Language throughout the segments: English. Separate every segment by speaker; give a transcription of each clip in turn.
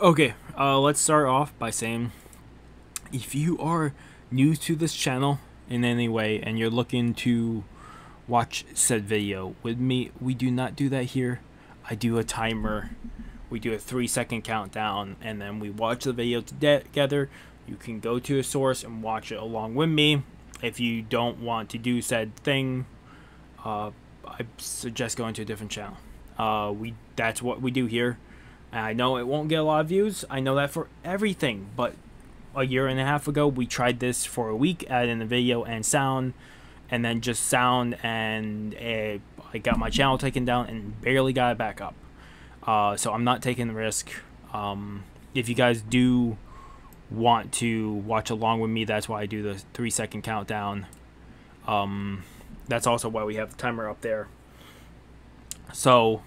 Speaker 1: Okay, uh, let's start off by saying if you are new to this channel in any way and you're looking to watch said video with me, we do not do that here. I do a timer, we do a three second countdown, and then we watch the video together. You can go to a source and watch it along with me. If you don't want to do said thing, uh, I suggest going to a different channel. Uh, we that's what we do here. I know it won't get a lot of views. I know that for everything, but a year and a half ago we tried this for a week, adding the video and sound, and then just sound, and I got my channel taken down and barely got it back up. Uh, so I'm not taking the risk. Um, if you guys do want to watch along with me, that's why I do the three second countdown. Um, that's also why we have the timer up there. So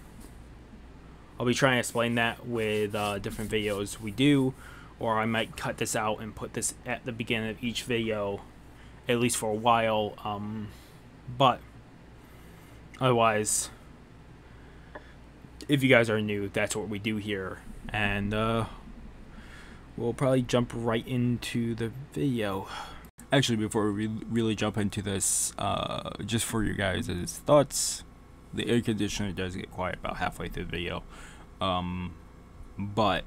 Speaker 1: I'll be trying to explain that with uh, different videos we do, or I might cut this out and put this at the beginning of each video, at least for a while. Um, but otherwise, if you guys are new, that's what we do here, and uh, we'll probably jump right into the video. Actually, before we really jump into this, uh, just for your guys' thoughts, the air conditioner does get quiet about halfway through the video. Um, but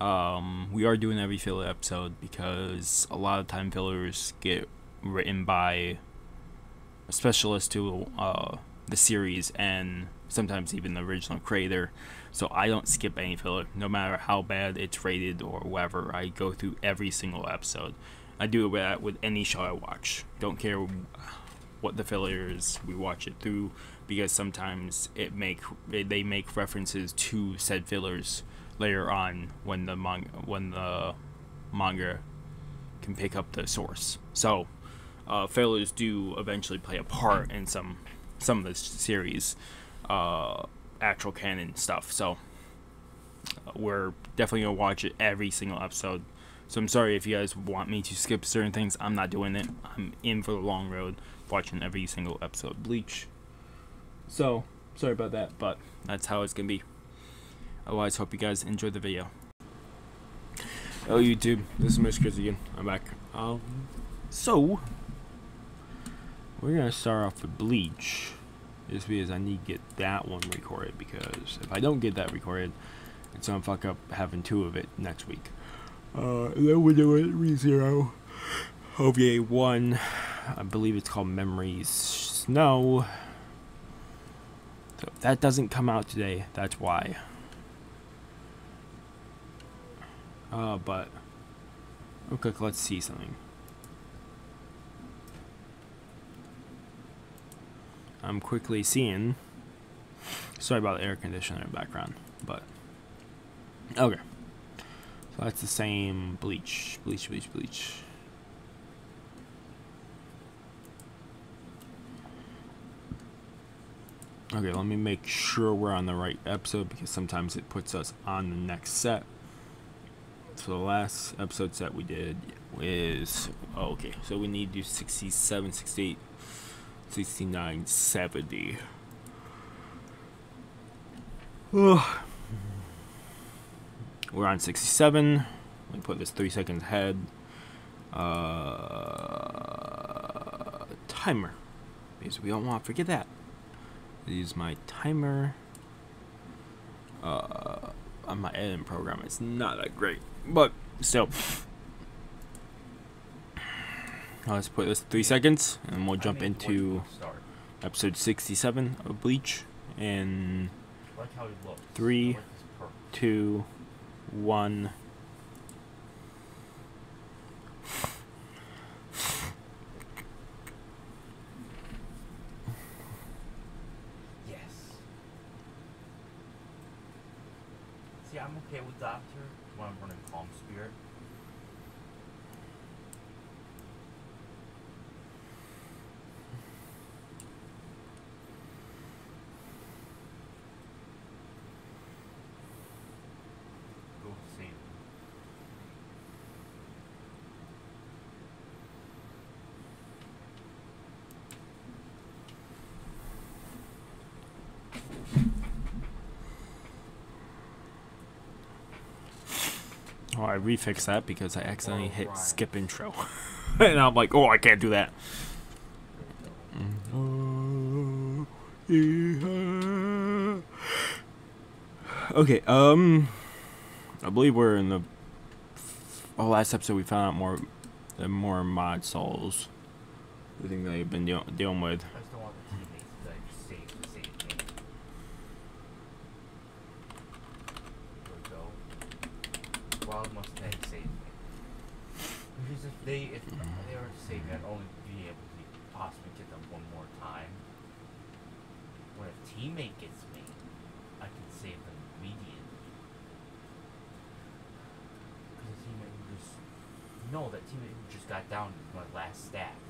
Speaker 1: um, we are doing every filler episode because a lot of time fillers get written by a specialist to uh, the series and sometimes even the original creator. So I don't skip any filler, no matter how bad it's rated or whatever. I go through every single episode. I do that with any show I watch. Don't care what the filler is. We watch it through because sometimes it make they make references to said fillers later on when the manga when the manga can pick up the source. So uh, fillers do eventually play a part in some some of the series uh, actual canon stuff. So uh, we're definitely gonna watch it every single episode. So I'm sorry if you guys want me to skip certain things. I'm not doing it. I'm in for the long road, watching every single episode of Bleach. So, sorry about that, but that's how it's gonna be. Otherwise, hope you guys enjoyed the video. Hello YouTube, this is Miss Chris again. I'm back. Um, so, we're gonna start off with Bleach. Just because I need to get that one recorded, because if I don't get that recorded, it's gonna fuck up having two of it next week. Uh, then we're doing ReZero. OVA 1, I believe it's called Memories Snow. So that doesn't come out today, that's why. Uh, but okay, let's see something. I'm quickly seeing. Sorry about the air conditioner in the background, but okay. So that's the same bleach, bleach, bleach, bleach. Okay, let me make sure we're on the right episode because sometimes it puts us on the next set. So the last episode set we did is oh, okay. So we need to do 67, 68, 69, 70. Oh. We're on 67. Let me put this three seconds ahead. Uh, timer. Because we don't want to forget that use my timer. Uh, on my editing program, it's not that great, but still. Let's put this three seconds, and we'll jump into episode 67 of Bleach in three, two, one.
Speaker 2: I'm okay with Doctor when I'm running Calm Spirit. Go see.
Speaker 1: I refixed that because I accidentally hit skip intro. and I'm like, oh, I can't do that. Okay, um, I believe we're in the oh, last episode. We found out more, more mod souls. The thing they've been deal- dealing with.
Speaker 2: I just don't want the teammates to like save save me. There we go. Wild Mustang saved me. Because if they if they were to save only be able to possibly get them one more time. When a teammate gets me, I can save them immediately. Because teammate just no, that teammate just got down to my last stack.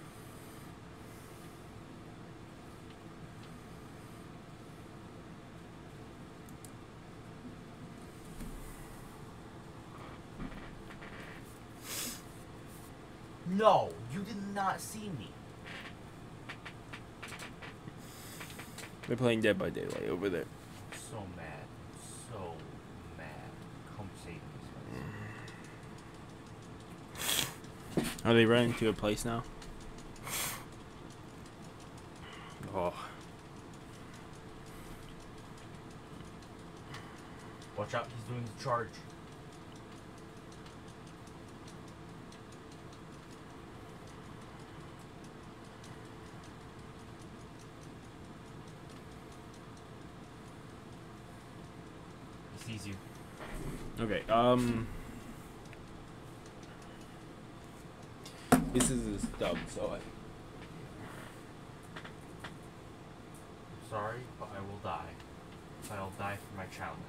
Speaker 2: No, you did not see me.
Speaker 1: They're playing Dead by Daylight over there.
Speaker 2: So mad. So mad. Come save me,
Speaker 1: Are they running to a place now? Oh,
Speaker 2: Watch out, he's doing his charge. He sees you.
Speaker 1: Okay. Um, this is a stub, so I.
Speaker 2: Sorry, but I will die. But I'll die for my challenge.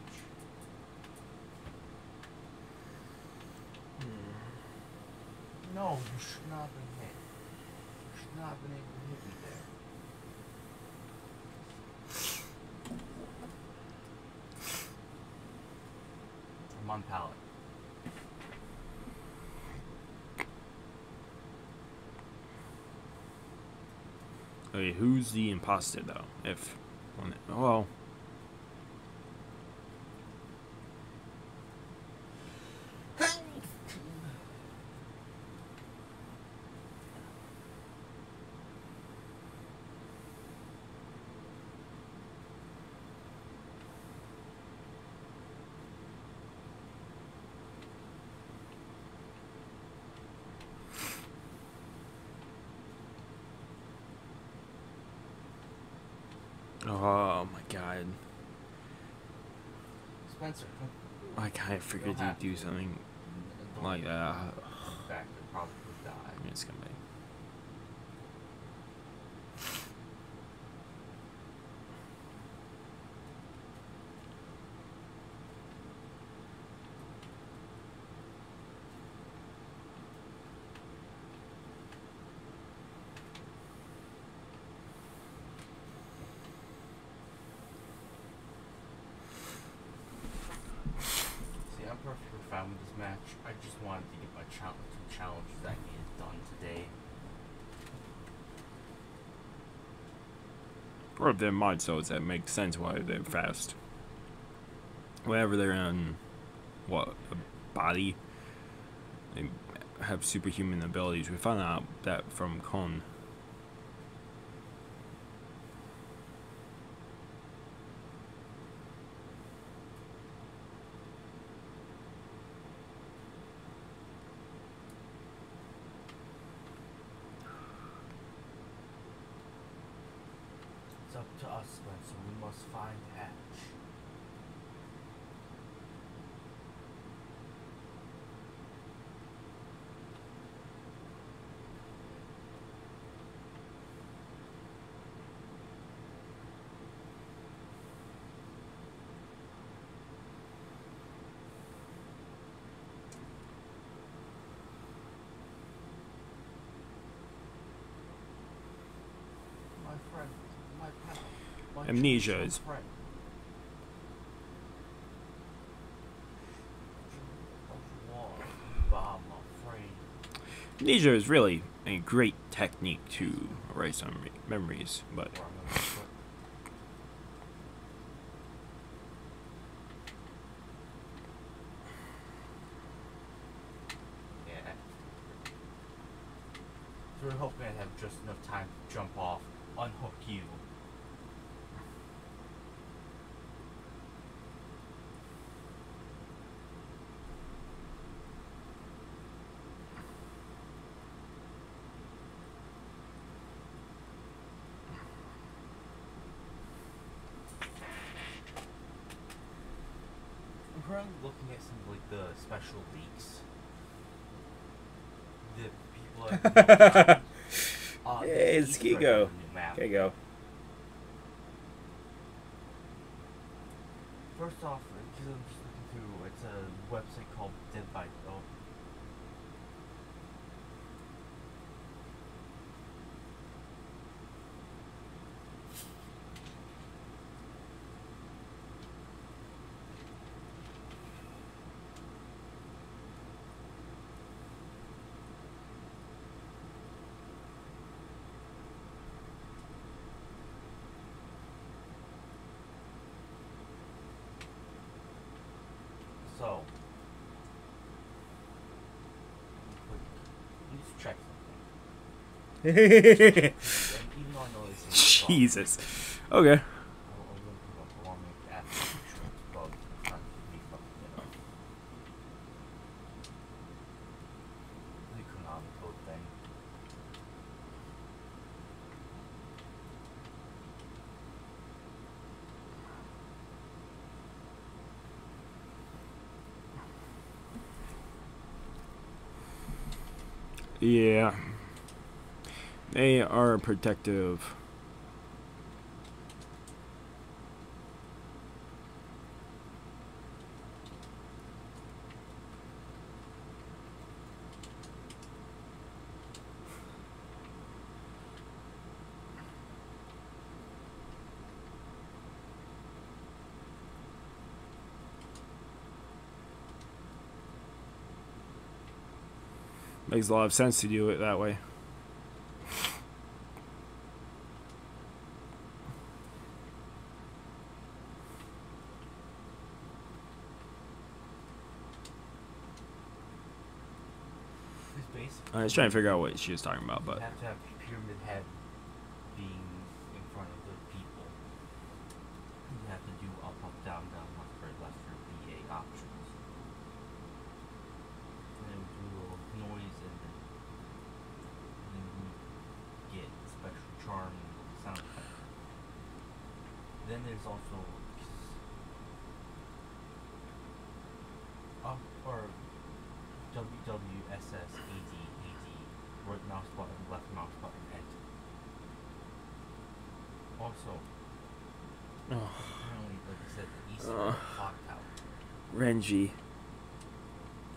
Speaker 2: No, you should not have been hit. You should not have been able to hit me there. Pallet.
Speaker 1: Okay, who's the imposter though? If, well, oh my god,
Speaker 2: Spencer, come.
Speaker 1: I kind of figured you'd do something like that.
Speaker 2: back to probably.
Speaker 1: It's gonna be.
Speaker 2: See, I'm perfectly fine with this match. I just wanted to get my challenge, two challenges I needed done today.
Speaker 1: Or if they're mod souls, that makes sense why they're fast. Whenever they're on, what, a body, they have superhuman abilities. We found out that from Kon. amnesia is Amnesia is really a great technique to erase some memories, but
Speaker 2: So we're hoping I'd have
Speaker 1: just enough time to jump off. uh, hey,
Speaker 2: it's Keigo. Keigo.
Speaker 1: First off, because I'm just looking through, it's a website called Dead by So, let's check something.
Speaker 2: Jesus. Okay. protective. Makes a lot of sense to do it that way.
Speaker 1: Uh,
Speaker 2: I was trying to figure out what she was talking about, but.
Speaker 1: also,
Speaker 2: oh.
Speaker 1: apparently, like I said, the
Speaker 2: Eastern
Speaker 1: oh. clock tower.
Speaker 2: Renji,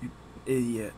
Speaker 2: you idiot.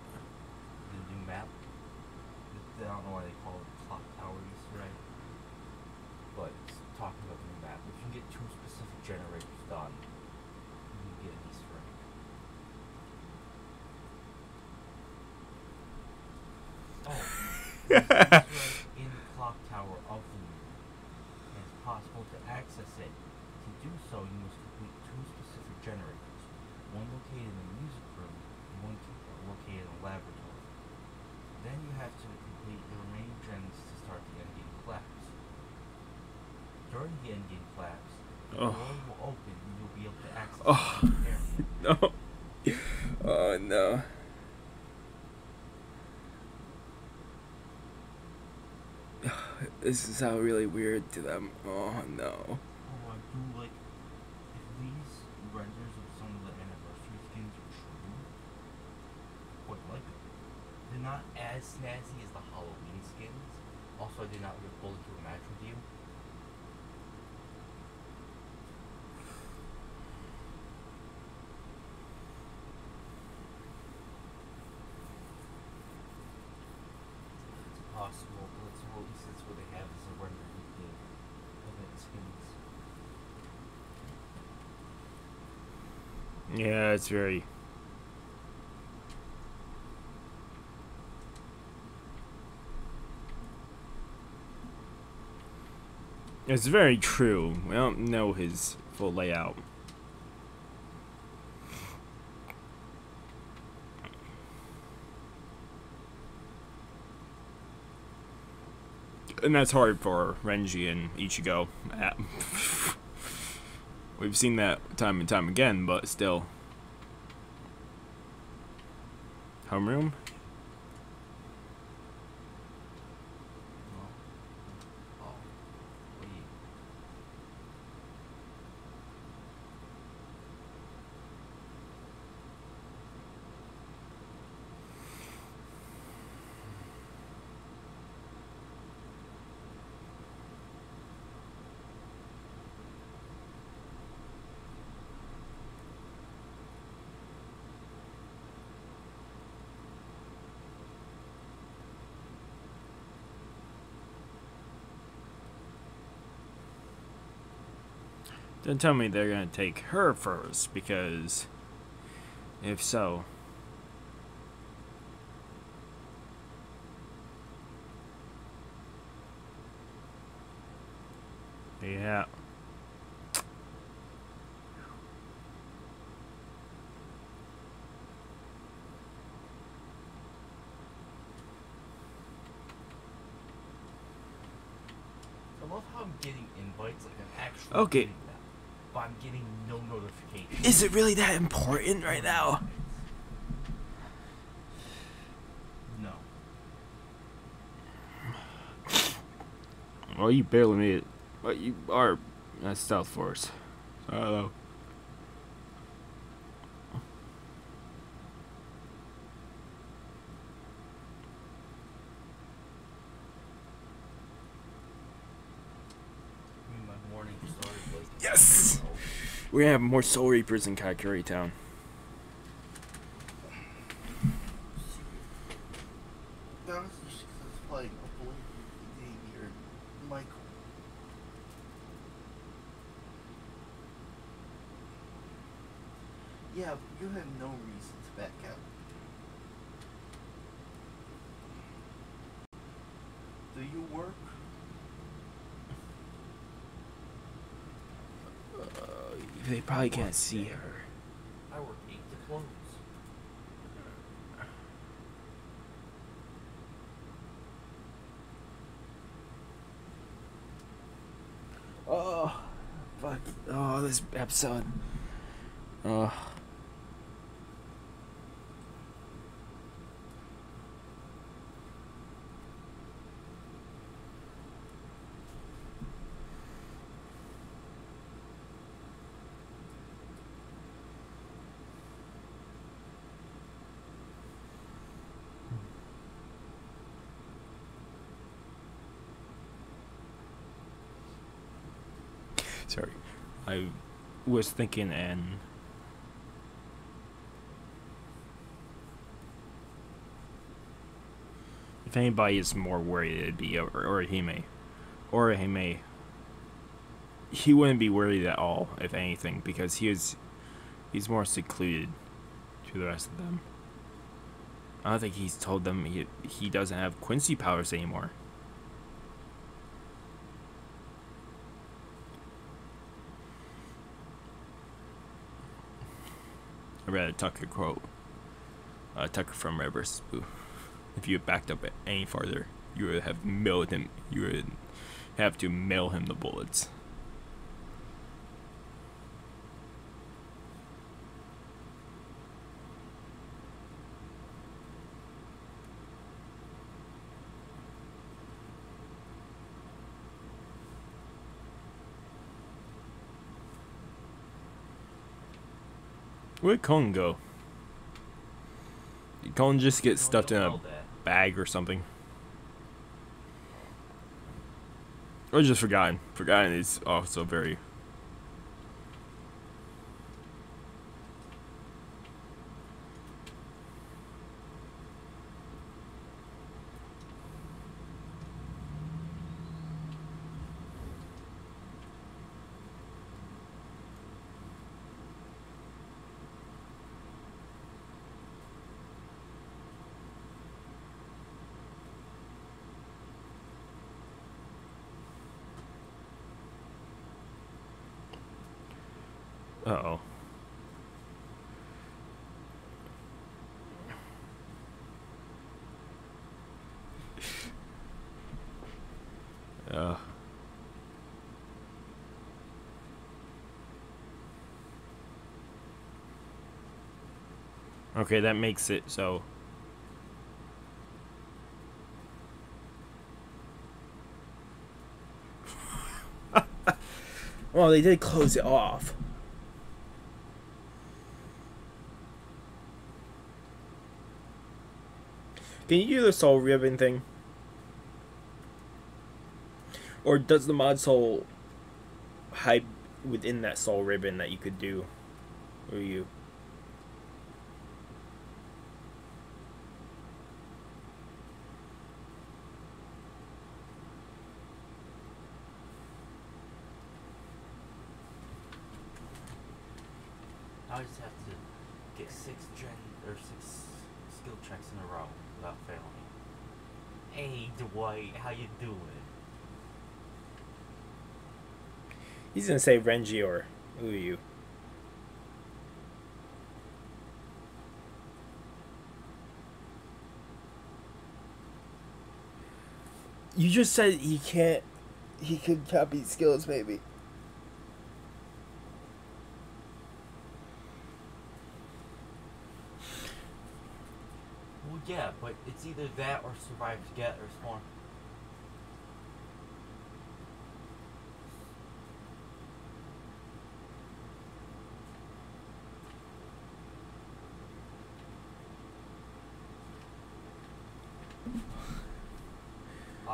Speaker 2: this is how really weird to them. Oh no.
Speaker 1: least that's what they have is a record of the event schemes.
Speaker 2: Yeah, it's very. It's very true. I don't know his full layout.
Speaker 1: And that's hard for Renji and Ichigo. Uh, We've seen that time and time again, but still. Homeroom?
Speaker 2: No. Oh. Wait.
Speaker 1: Don't tell me they're gonna take her first, because if so, yeah.
Speaker 2: I love how I'm getting invites like I'm actually
Speaker 1: Okay.
Speaker 2: getting them, but I'm getting no notification.
Speaker 1: Is it really that important right now?
Speaker 2: No.
Speaker 1: Well, you barely made it, but you are a stealth force. Hello.
Speaker 2: I mean, my morning started like.
Speaker 1: Yes!
Speaker 2: Oh,
Speaker 1: We're gonna have more Soul Reapers in Karakura Town.
Speaker 3: That was just 'cause I was playing a bully Xavier Michael. Yeah, but you have no reason to back out. Do you work?
Speaker 1: Uh, they probably can't see her.
Speaker 2: I work eight to close.
Speaker 1: Oh, fuck. Oh, this episode. Oh. Sorry. I was thinking and if anybody is more worried it'd be or Orihime. Orihime he wouldn't be worried at all, if anything, because he is he's more secluded to the rest of them. I don't think he's told them he he doesn't have Quincy powers anymore. I read a Tucker quote. Uh, Tucker from Red vs. Blue. If you backed up any farther, you would have milled him. You would have to mail him the bullets. Where'd Kon go? Did Kon just get stuffed in a bag or something? Or just forgotten. Forgotten is also very. Uh oh. Okay, that makes it so. well, they did close it off. Can you do the soul ribbon thing? Or does the mod soul hide within that soul ribbon that you could do? Or you?
Speaker 2: I just have to six gen or six skill checks in a row without failing. Hey Dwight, how you doing?
Speaker 1: He's gonna say Renji or Uryu. You just said he can't. He could copy skills, maybe.
Speaker 2: Yeah, but it's either that or survive to get or spawn.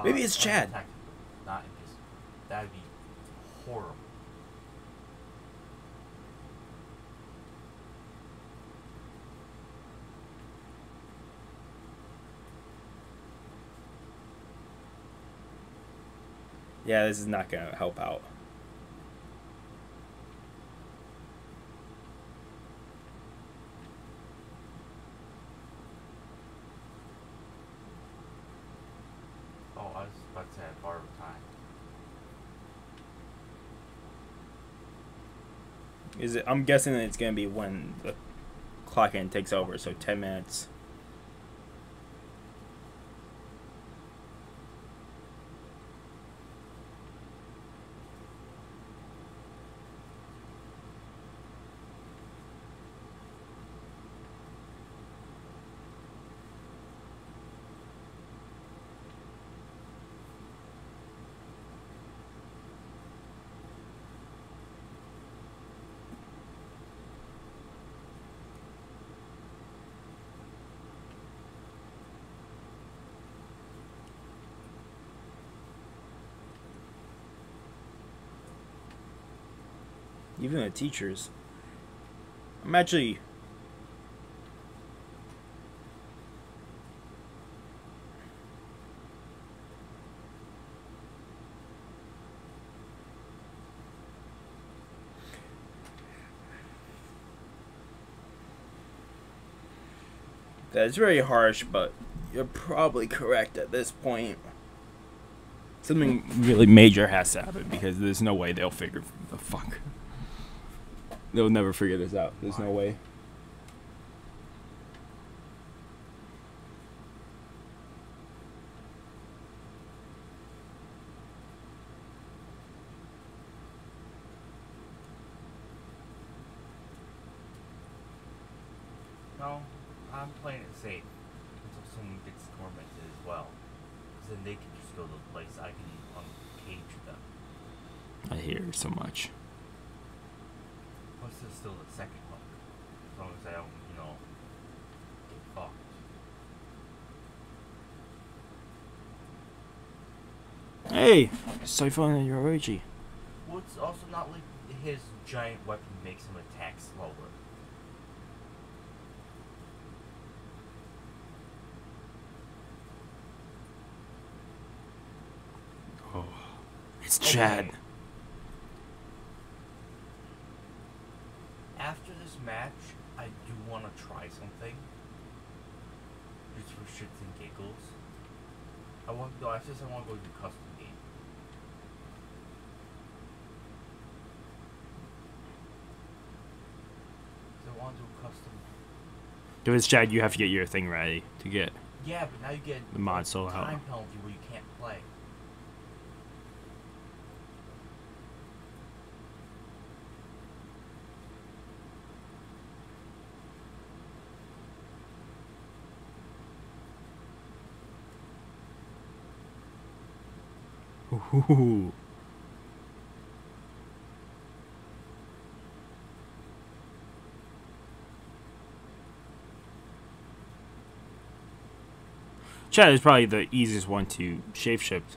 Speaker 1: Maybe it's Chad.
Speaker 2: Not invisible. That'd be horrible.
Speaker 1: Yeah, this is not gonna help out.
Speaker 2: Oh, I was about to say I borrowed time.
Speaker 1: Is it? I'm guessing that it's gonna be when the clock end takes over, so ten minutes. Teachers. I'm actually. That's very harsh, but you're probably correct at this point. Something really major has to happen because there's no way they'll figure the fuck. They'll never figure this out. There's no way.
Speaker 2: No, I'm playing it safe until someone gets tormented as well. 'Cause then they can just go to the place I can uncage them.
Speaker 1: I hear so much.
Speaker 2: Plus, there's still the second hook. As long as I don't, you know, get fucked.
Speaker 1: Hey, Soi Fon and Yoruichi.
Speaker 2: Well, it's also not like his giant weapon makes him attack slower.
Speaker 1: Oh, it's Chad.
Speaker 2: Okay. After this match, I do want to try something. Just for shits and giggles. I want to go. After this, I want to go to the custom game. Alfonso custom.
Speaker 1: If it's Jag, you have to get your thing ready to get.
Speaker 2: Yeah, but now you get
Speaker 1: the mod
Speaker 2: solo
Speaker 1: time out.
Speaker 2: penalty where you can't play.
Speaker 1: Ooh. Chad is probably the easiest one to shape shift.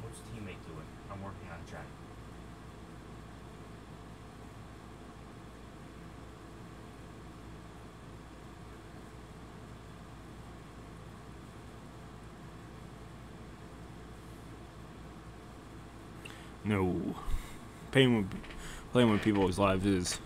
Speaker 2: What's teammate doing? I'm working on Jack.
Speaker 1: No. Playing with, playing with people's lives is.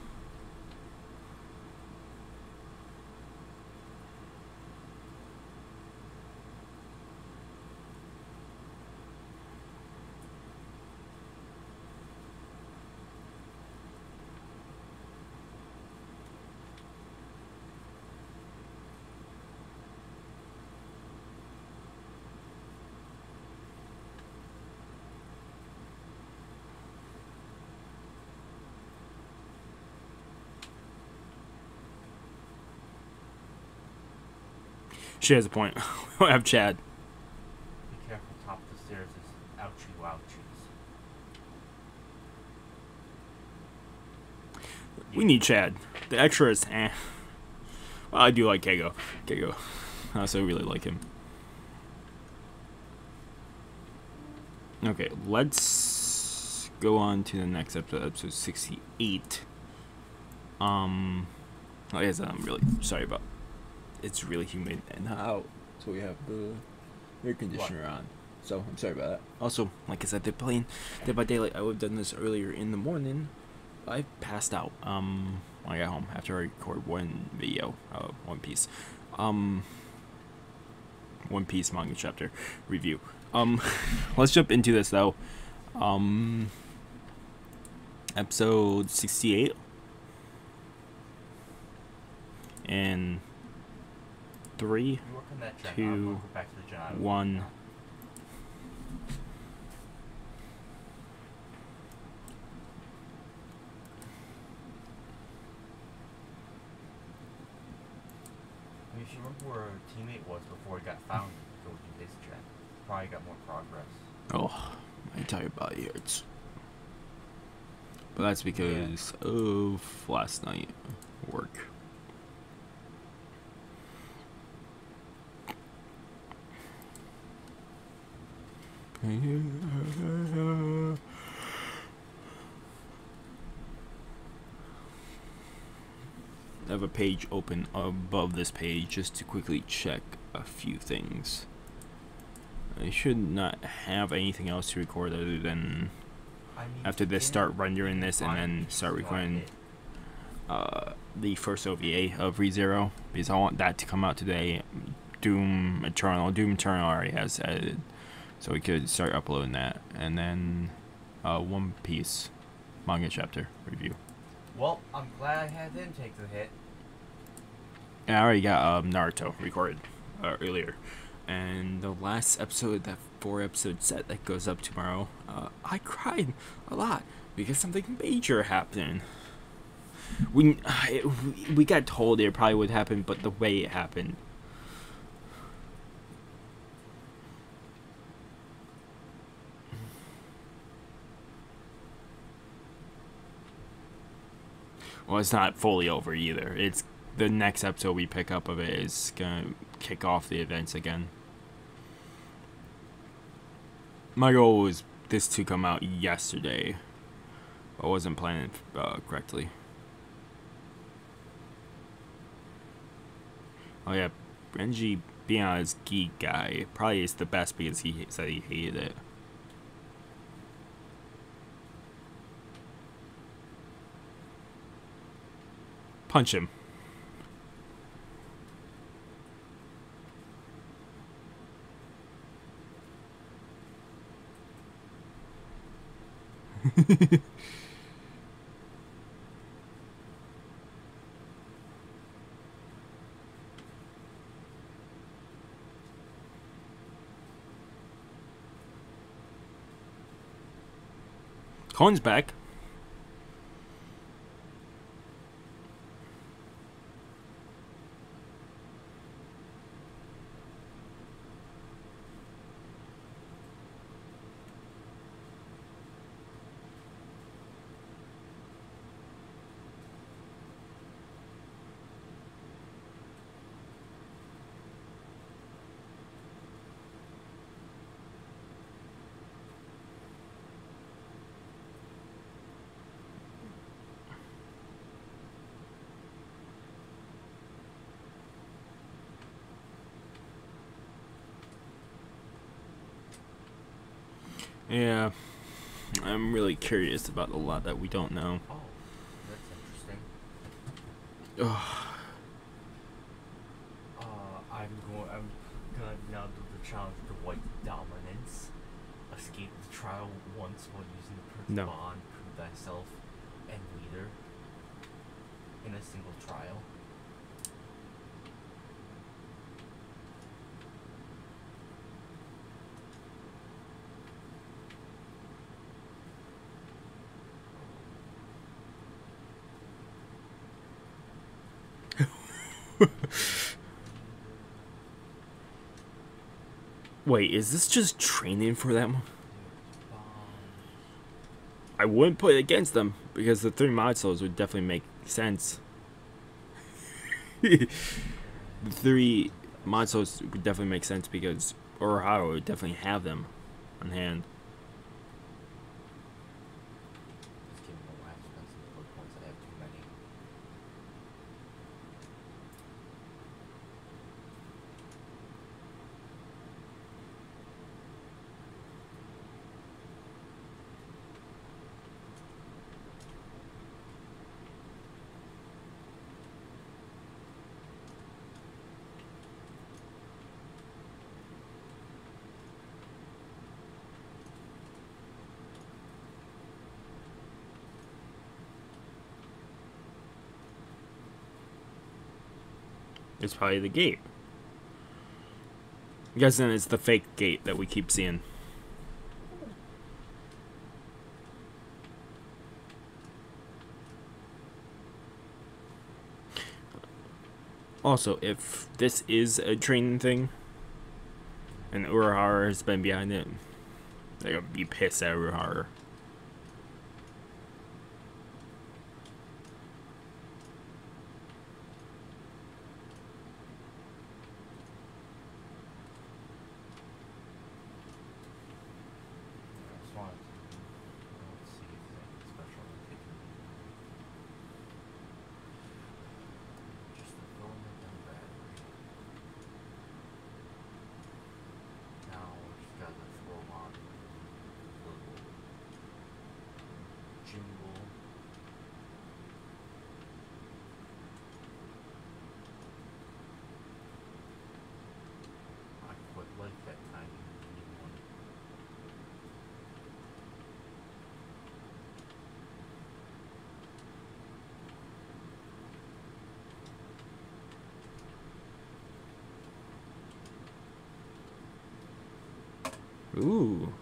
Speaker 1: She has a point. we don't have Chad.
Speaker 2: Be careful, top of the stairs is ouchie wouchies.
Speaker 1: We need Chad. The extra is eh. Well, I do like Keigo. Keigo. I also really like him. Okay, let's go on to the next episode, episode 68. Um, oh, yes, I'm really sorry about. It's really humid and out, so we have the air conditioner on. So I'm sorry about that. Also, like I said, they're playing Dead by Daylight. I would have done this earlier in the morning. I passed out. Um, when I got home after I recorded one video, uh, One Piece, um, One Piece manga chapter review. Um, let's jump into this though. Um, episode sixty-eight, and three,
Speaker 2: You work on that Jack.
Speaker 1: Two,
Speaker 2: I'm gonna go back to the job.
Speaker 1: one.
Speaker 2: If you remember where a teammate was before he got found, go do his check. Probably got more progress.
Speaker 1: Oh, my entire body hurts. But that's because of last night work. I have a page open above this page just to quickly check a few things. I should not have anything else to record other than after this start rendering this and then start recording uh, the first OVA of ReZero because I want that to come out today. Doom Eternal, Doom Eternal already has edited, so we could start uploading that, and then uh, One Piece manga chapter review.
Speaker 2: Well, I'm glad I had him take the hit.
Speaker 1: And I already got um, Naruto recorded uh, earlier, and the last episode, that four episode set that goes up tomorrow, uh, I cried a lot because something major happened. We, it, we- we got told it probably would happen, but the way it happened. Well, it's not fully over either. It's the next episode we pick up of it is gonna kick off the events again. My goal was this to come out yesterday. I wasn't planning uh, correctly. Oh yeah, Renji being on his gigai probably is the best because he said he hated it. Punch him. Colin's back. Yeah. I'm really curious about a lot that we don't know.
Speaker 2: Oh, that's interesting.
Speaker 1: Ugh.
Speaker 2: Uh, I'm going. I'm gonna now do the challenge to white dominance. Escape the trial once while using the Prince
Speaker 1: No.
Speaker 2: bond. Prove thyself and leader in a single trial.
Speaker 1: Wait, is this just training for them? I wouldn't put it against them because the three mod would definitely make sense. the three mod would definitely make sense because Urahara would definitely have them on hand.
Speaker 2: Just kidding. No, I have to spend some blood points. I have too many.
Speaker 1: It's probably the gate. I'm guessing it's the fake gate that we keep seeing. Also, if this is a training thing, and Urahara has been behind it, they're gonna be pissed at Urahara.
Speaker 2: I just wanted to let's see if there's anything special I'm taking. Just the filament and battery. Now we just gotta throw on the little jingle. I quite like that tiny mini one.
Speaker 1: Ooh.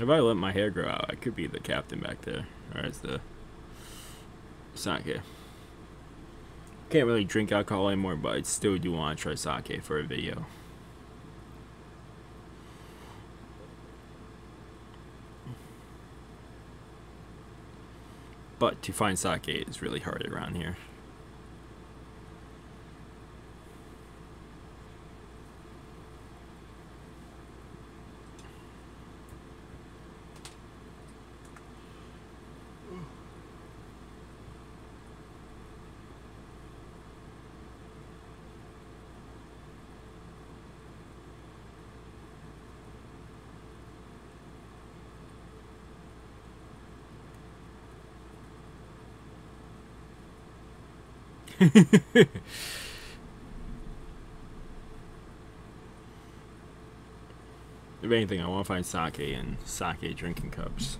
Speaker 1: If I let my hair grow out, I could be the captain back there. Or as the sake. Can't really drink alcohol anymore, but I still do want to try sake for a video. But to find sake is really hard around here. If anything, I want to find sake and sake drinking cups.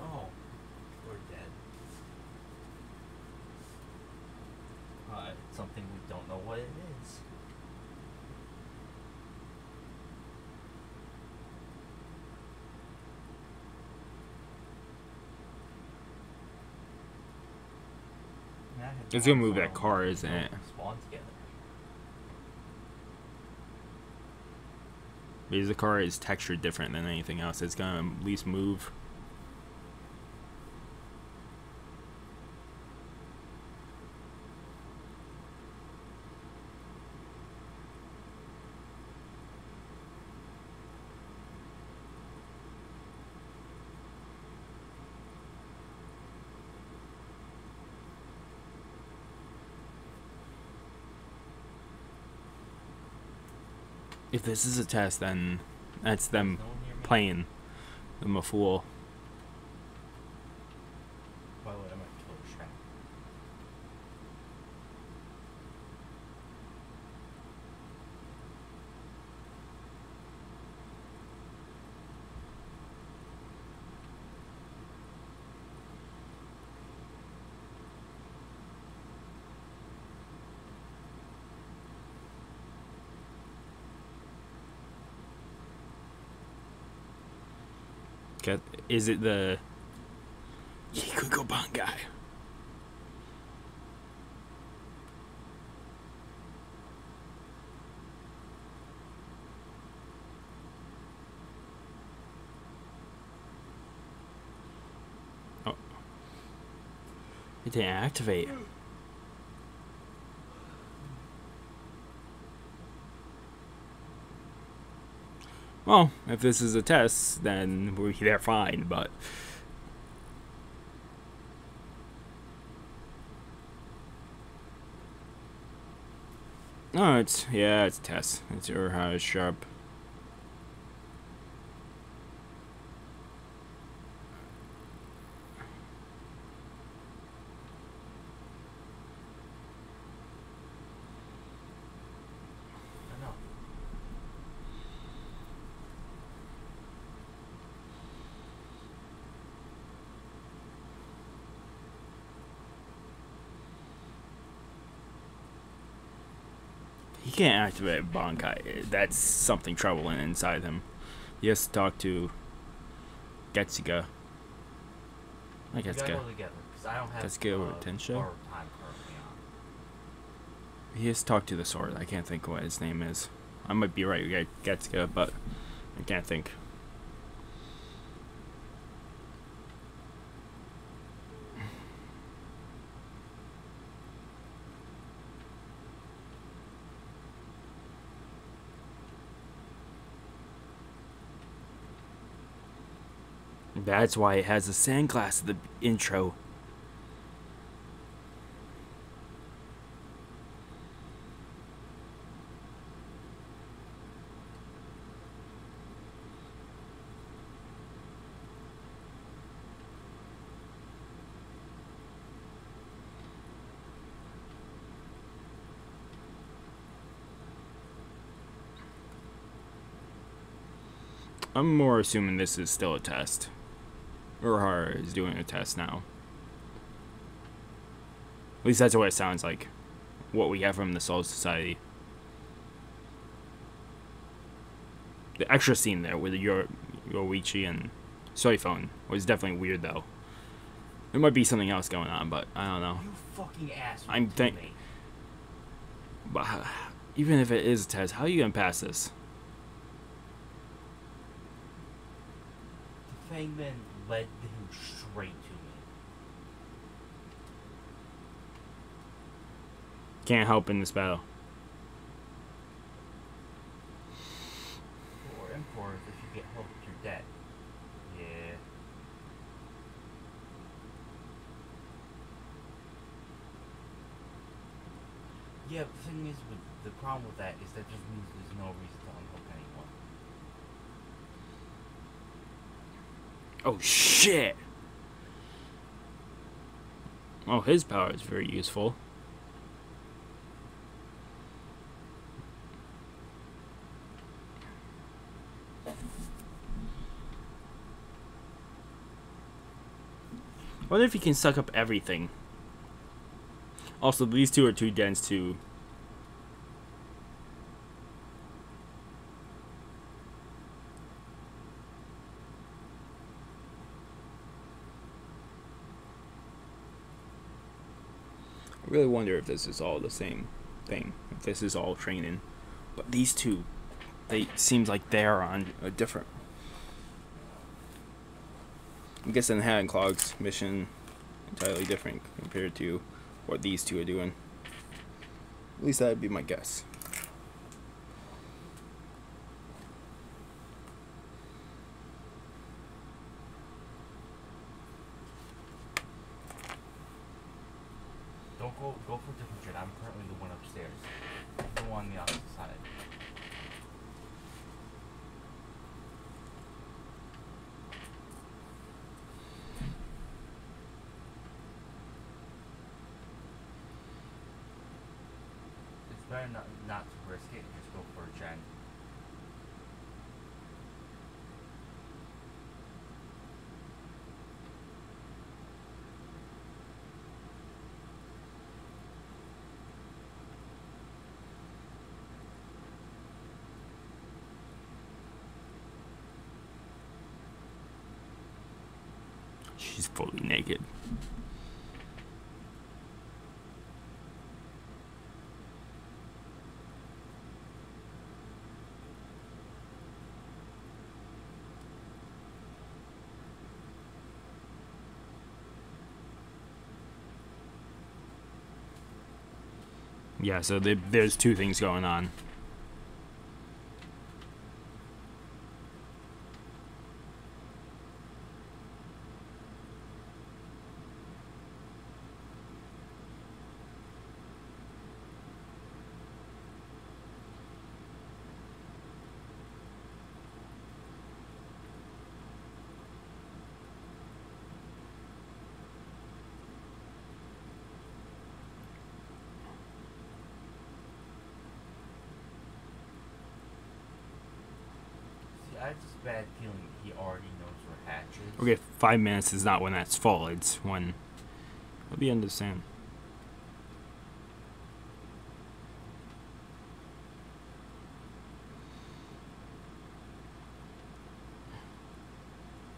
Speaker 2: Oh, we're dead. Uh, it's something we don't know what it is. That had
Speaker 1: It's gonna move that car, isn't it? Because the car is textured different than anything else. It's gonna at least move. If this is a test, then that's them playing them a fool.
Speaker 2: By the way, I'm at Killer Shack.
Speaker 1: Get, is it the Yikuko Bangai? Oh. It didn't activate. Well, if this is a test, then we they're fine, but No, it's yeah, it's test. It's your uh, sharp. Can't activate Bankai. That's something troubling inside him. He has to talk to Getsuga.
Speaker 2: Gotta
Speaker 1: Getsuga.
Speaker 2: go together, 'cause I don't have
Speaker 1: Getsuga or
Speaker 2: uh,
Speaker 1: Tensho?
Speaker 2: borrowed time currently on.
Speaker 1: He has to talk to the sword. I can't think what his name is. I might be right, Get- Getsuga, but I can't think. That's why it has a sandglass at the intro. I'm more assuming this is still a test. Urahara is doing a test now. At least that's what it sounds like. What we have from the Soul Society. The extra scene there with Yor- Yoichi and Soi Fon was definitely weird though. There might be something else going on, but I don't know.
Speaker 2: You fucking ass.
Speaker 1: I'm think-
Speaker 2: teammate.
Speaker 1: But uh, even if it is a test, how are you gonna pass this?
Speaker 2: The Fangman led him straight to me.
Speaker 1: Can't help in this battle.
Speaker 2: Or Emperor, if you get help, you're dead. Yeah. Yeah, but the thing is, with the problem with that is that just means there's no reason to
Speaker 1: Oh shit! Oh, his power is very useful. I wonder if he can suck up everything? Also, these two are too dense to. I really wonder if this is all the same thing. If this is all training, but these two, they seems like they're on a different. I'm guessing Hat and Clog's mission entirely different compared to what these two are doing. At least that'd be my guess.
Speaker 2: Don't go go different jet. I'm currently the one upstairs. The one on the opposite side. better not, not to risk it and just go for a gen.
Speaker 1: She's fully naked. Yeah, so there, there's two things going on.
Speaker 2: See, I have this bad feeling he already knows where Hatch is.
Speaker 1: Okay, five minutes is not when that's full. It's when. What do you understand?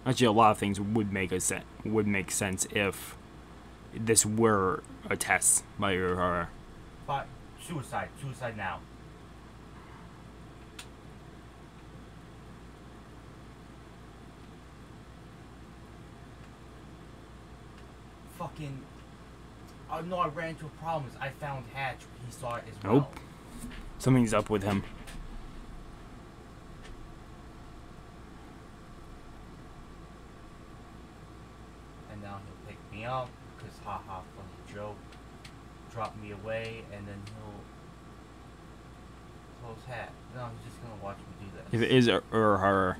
Speaker 1: Actually, a lot of things would make a sen- would make sense if this were a test by your.
Speaker 2: But suicide, suicide now. Fucking. Oh no, I ran into problems. I found Hatch. He saw it as well.
Speaker 1: Nope. Something's up with him.
Speaker 2: And now he'll pick me up because haha, funny joke. Drop me away, and then he'll close hat. No, he's just gonna watch me do this.
Speaker 1: If it is or, or her,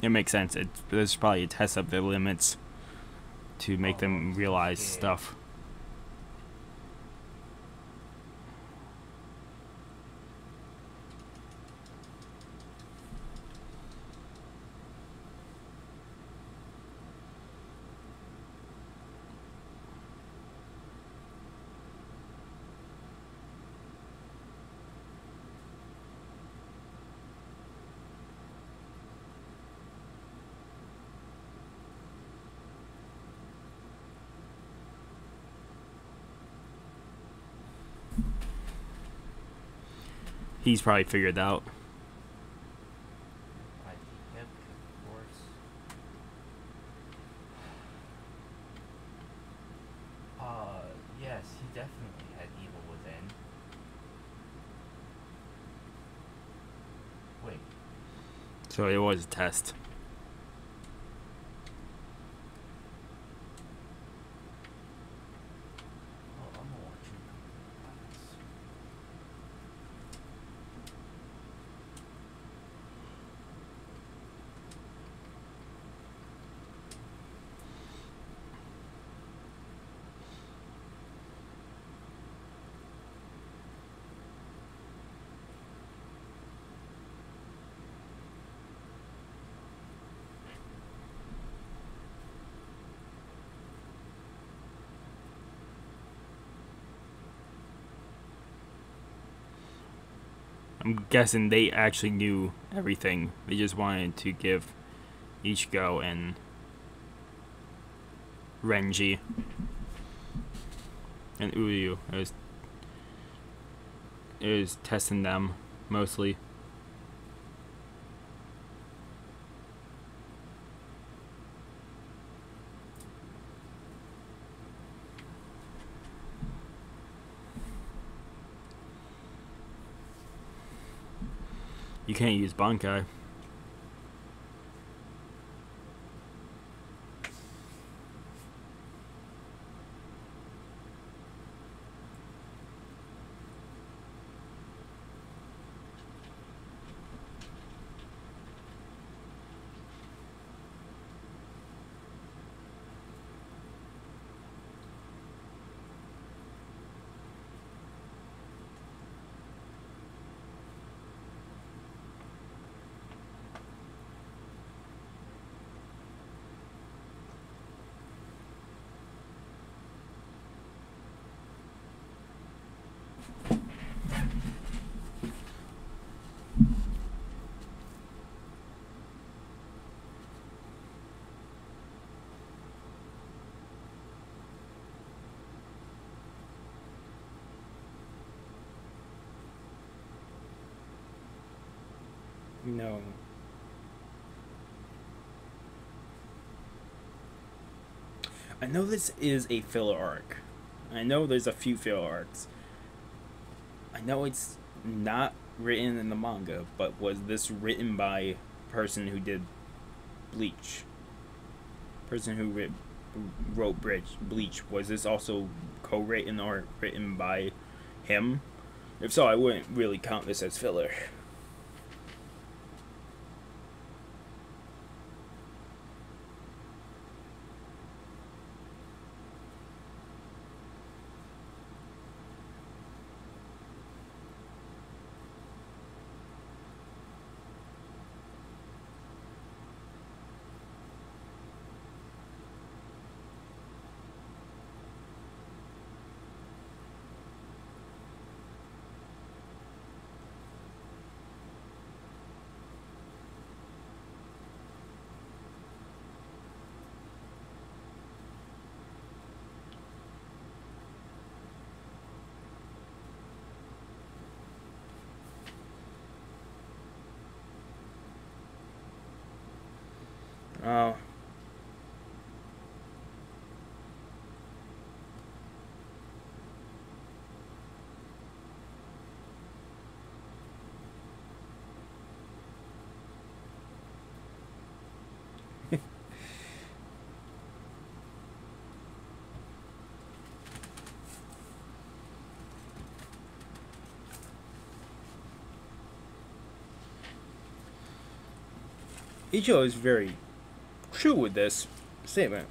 Speaker 1: it makes sense. It, this is probably a test of the limits to make them realize stuff. He's probably figured out.
Speaker 2: I hip, of course. Uh, yes, he definitely had evil within. Wait,
Speaker 1: So it was a test.
Speaker 2: oh, I'm gonna watch you complete this.
Speaker 1: I'm guessing they actually knew everything. They just wanted to give Ichigo and Renji and Uryu. It was it was testing them mostly. Can't use Bankai. No. I know this is a filler arc. I know there's a few filler arcs. I know it's not written in the manga, but was this written by person who did Bleach? Person who writ, wrote Bridge, Bleach. Was this also co-written or written by him? If so, I wouldn't really count this as filler. Oh. Ichigo is very true with this statement.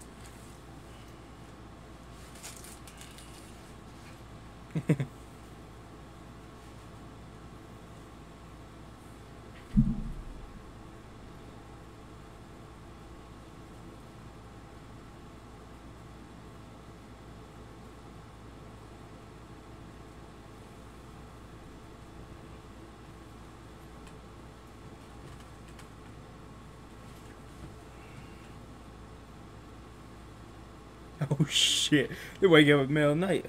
Speaker 1: oh shit! They wake up at middle of night.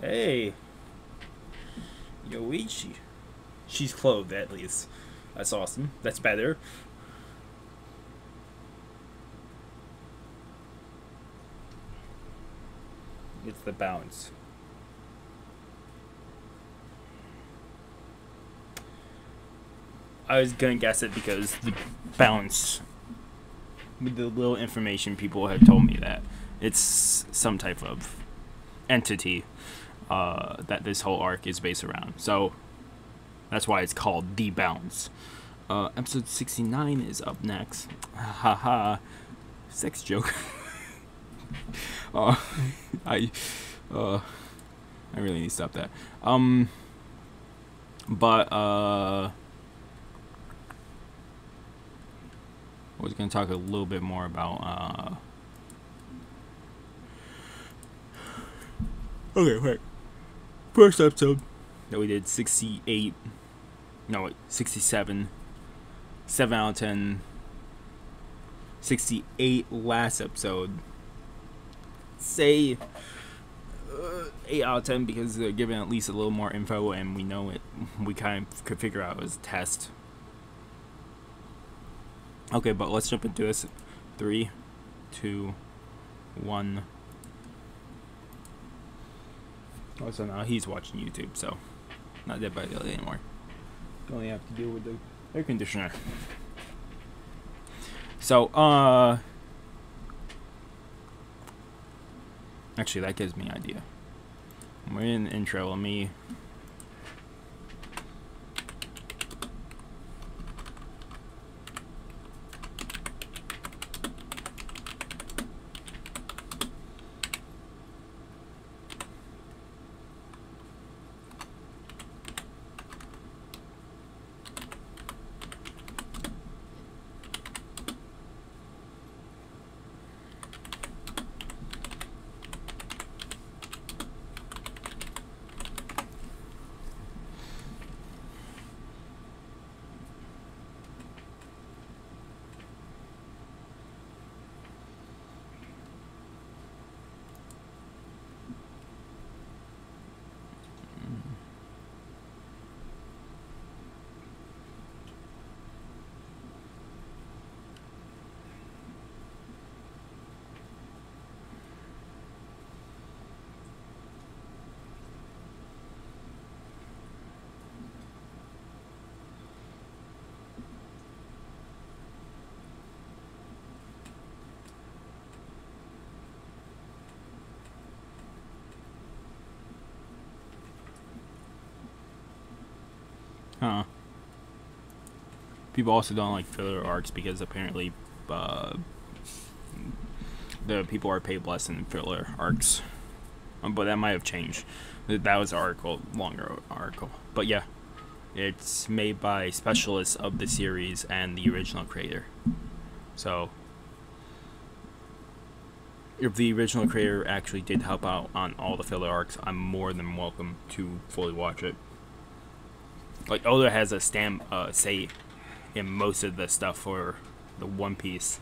Speaker 1: Hey. Yoichi. She's clothed at least. That's awesome. That's better. It's the Bounts. I was gonna guess it because the Bounts with the little information people have told me that it's some type of entity uh, that this whole arc is based around. So that's why it's called The Bounts. Uh, episode 69 is up next. Haha. Sex joke. uh, I, uh, I really need to stop that. Um, but, uh, I was going to talk a little bit more about, uh, okay, wait first episode. That we did 68 no wait 67 7 out of 10 68 last episode. Say uh, 8 out of 10 because they're giving at least a little more info and we know it we kind of could figure out it was a test. Okay but let's jump into this. Three two one Oh, so now he's watching YouTube, so not Dead by Daylight anymore. You only have to deal with the air conditioner. So, uh, actually, that gives me an idea. We're in the intro. Let me People also don't like filler arcs because apparently uh, the people are paid less in filler arcs. Um, but that might have changed. That was an article, longer article. But yeah, it's made by specialists of the series and the original creator. So, if the original creator actually did help out on all the filler arcs, I'm more than welcome to fully watch it. Like Oda has a stamp uh, say in most of the stuff for the One Piece.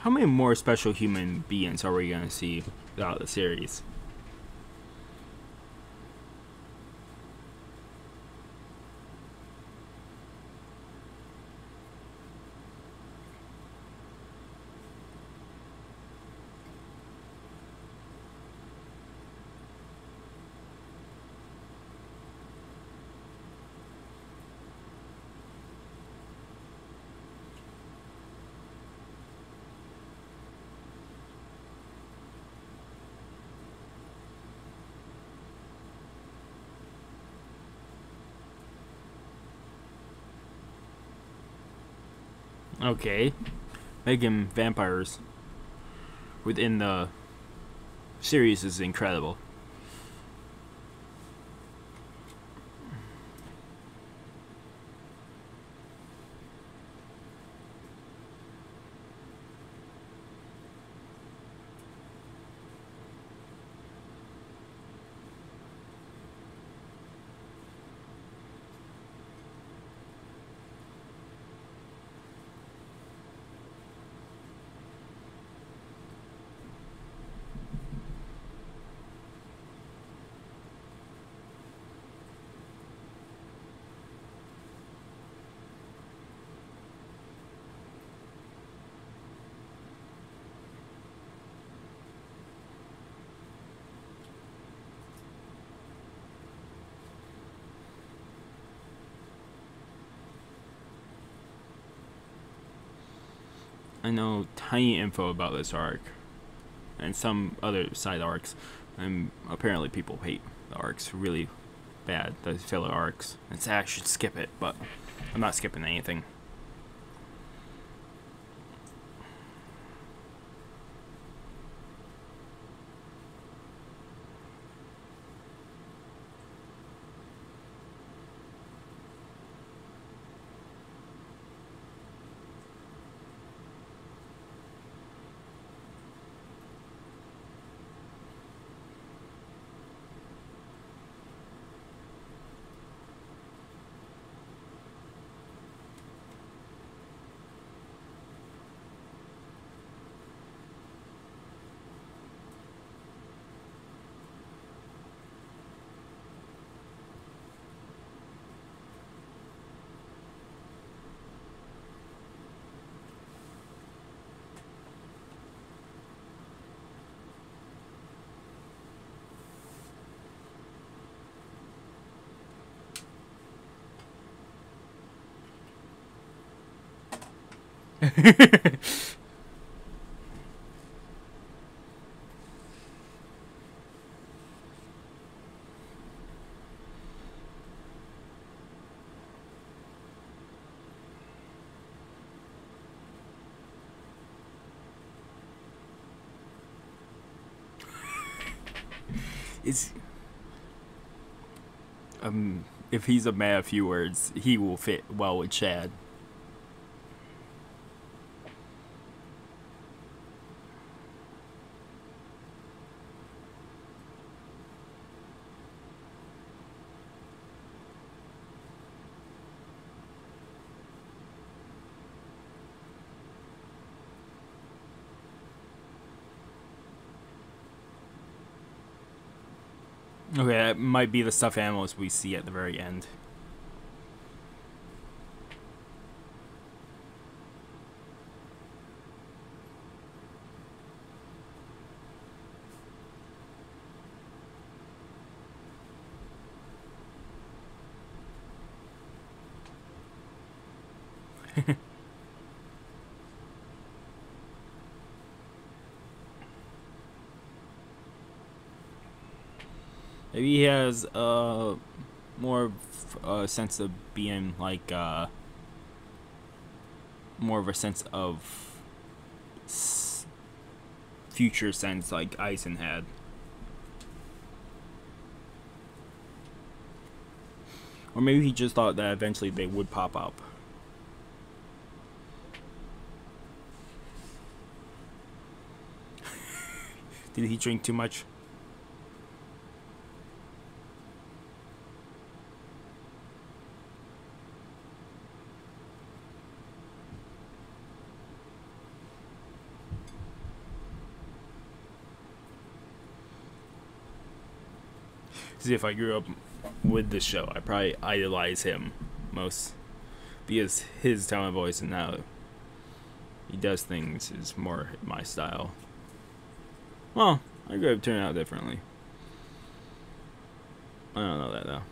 Speaker 1: How many more special human beings are we gonna see throughout the series? Okay, making vampires within the series is incredible. I know tiny info about this arc and some other side arcs, and apparently people hate the arcs really bad, the filler arcs. And say I should skip it, but I'm not skipping anything. Is um if he's a man of few words, he will fit well with Chad. Okay, that might be the stuffed animals we see at the very end. Maybe he has uh more a sense of being like uh more of a sense of future sense like Aizen had. Or maybe he just thought that eventually they would pop up. Did he drink too much? See, if I grew up with this show, I probably idolize him most because his tone of voice and how he does things is more my style. Well, I could have turned out differently. I don't know that though.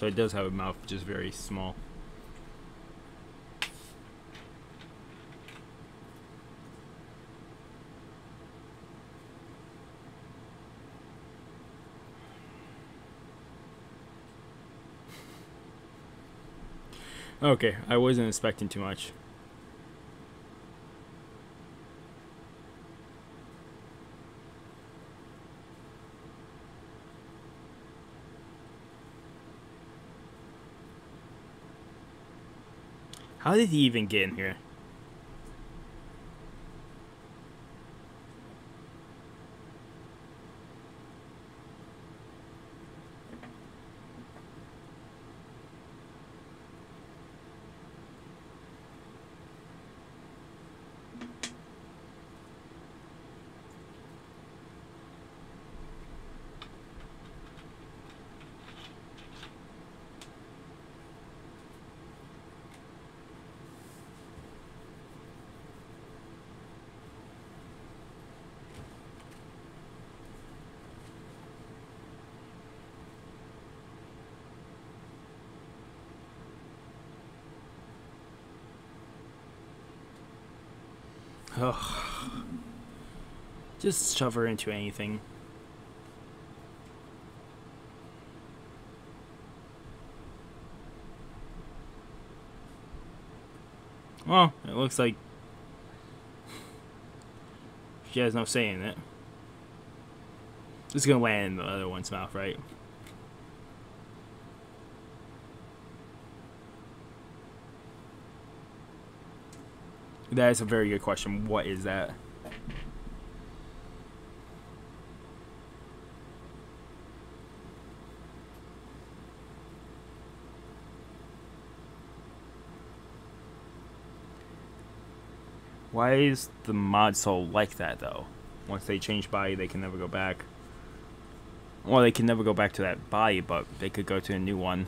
Speaker 1: So it does have a mouth, just very small. Okay, I wasn't expecting too much. How did he even get in here? Just shove her into anything. Well, it looks like she has no say in it. It's gonna land in the other one's mouth, right? That is a very good question. What is that? Why is the mod soul like that though? Once they change body, they can never go back. Well, they can never go back to that body, but they could go to a new one.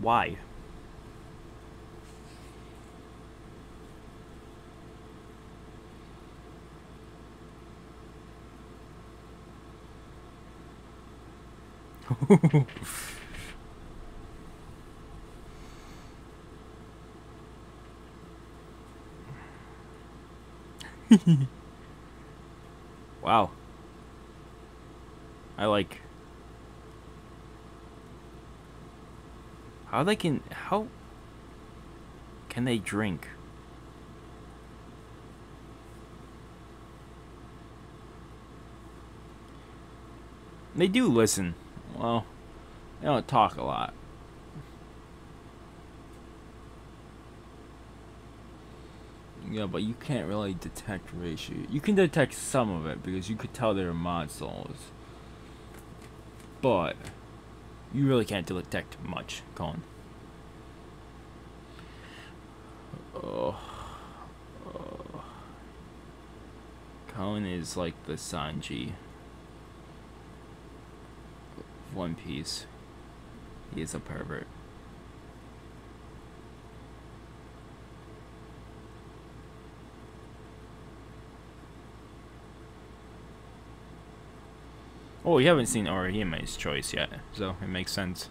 Speaker 1: Why? wow. I like how they can how can they drink? They do listen. well, they don't talk a lot. Yeah, but you can't really detect reiatsu. You can detect some of it because you could tell they're mod souls. But you really can't detect much, Colin. Oh. oh. Colin is like the Sanji. One Piece. He is a pervert. Oh, we haven't seen Orihime's choice yet, so it makes sense.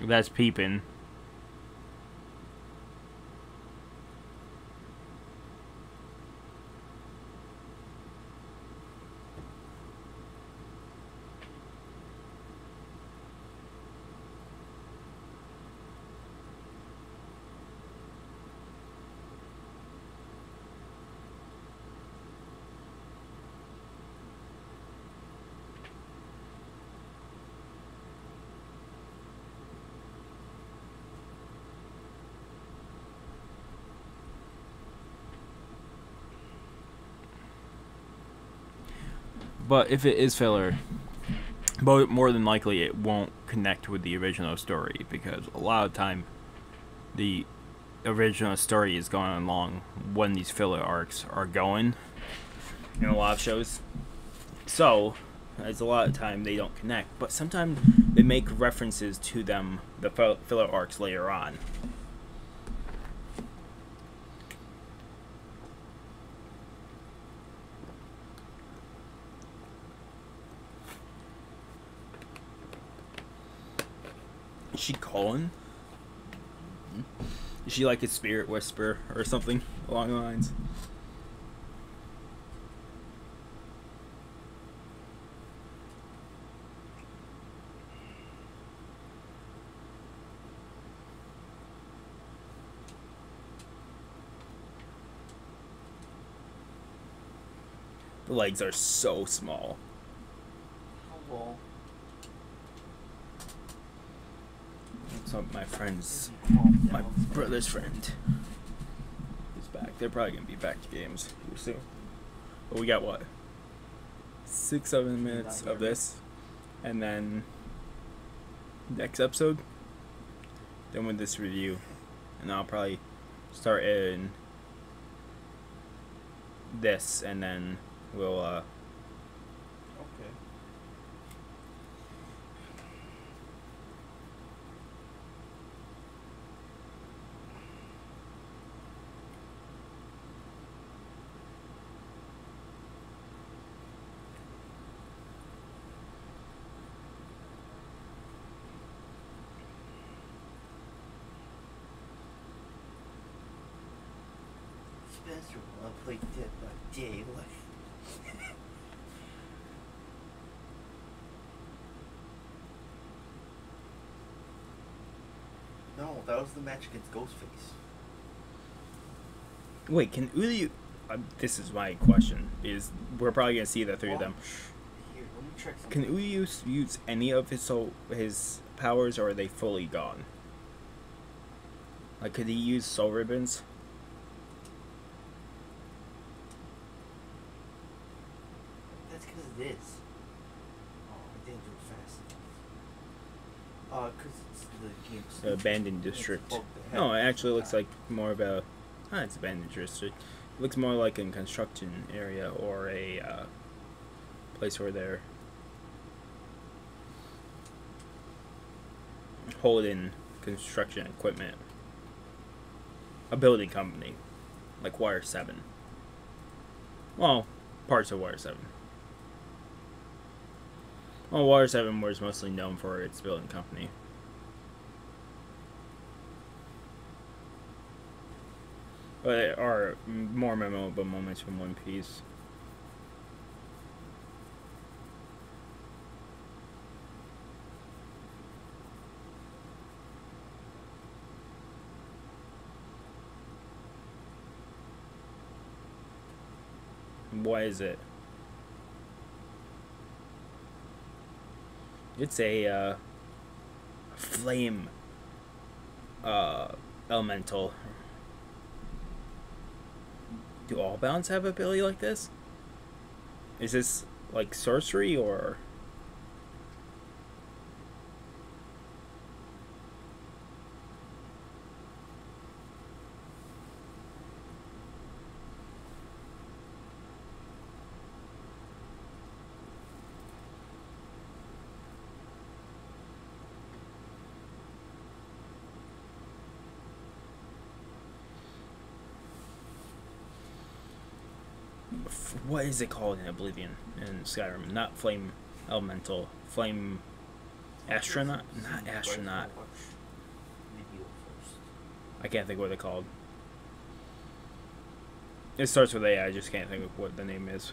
Speaker 1: That's peeping. But if it is filler, but more than likely it won't connect with the original story because a lot of time the original story is going along when these filler arcs are going in a lot of shows. So, there's a lot of time they don't connect, but sometimes they make references to them, the filler arcs later on. She calling? Is she like a spirit whisperer or something along the lines? The legs are so small.
Speaker 3: Well,
Speaker 1: So my friend's my brother's friend is back. They're probably gonna be back to games soon. But we got what? Six, seven minutes of this. And then next episode. Then with this review. And I'll probably start in this and then we'll uh
Speaker 3: Okay. Spencer wanna play Dead by Daylight. no, that was the match against Ghostface.
Speaker 1: Wait, can Uryu uh, this is my question, is we're probably gonna see the three of them.
Speaker 3: Here, let me check
Speaker 1: Can. Uryu use, use any of his soul, his powers, or are they fully gone? Like, could he use soul ribbons?
Speaker 3: That's because it is. Oh, I didn't do it fast enough. Uh, because it's the game's.
Speaker 1: The abandoned district. No, it actually looks like more of a. Ah, it's abandoned district. It looks more like a construction area or a uh, place where they're holding construction equipment. A building company, like Wire Seven. Well, parts of Wire Seven. Well, Wire Seven was mostly known for its building company. But are more memorable moments from One Piece. What is it? It's a uh, flame uh, elemental do all Bounts have ability like this? Is this like sorcery or? What is it called in Oblivion in Skyrim? Not flame elemental, flame astronaut, not astronaut. I can't think what they're called. It starts with A. I just can't think of what the name is.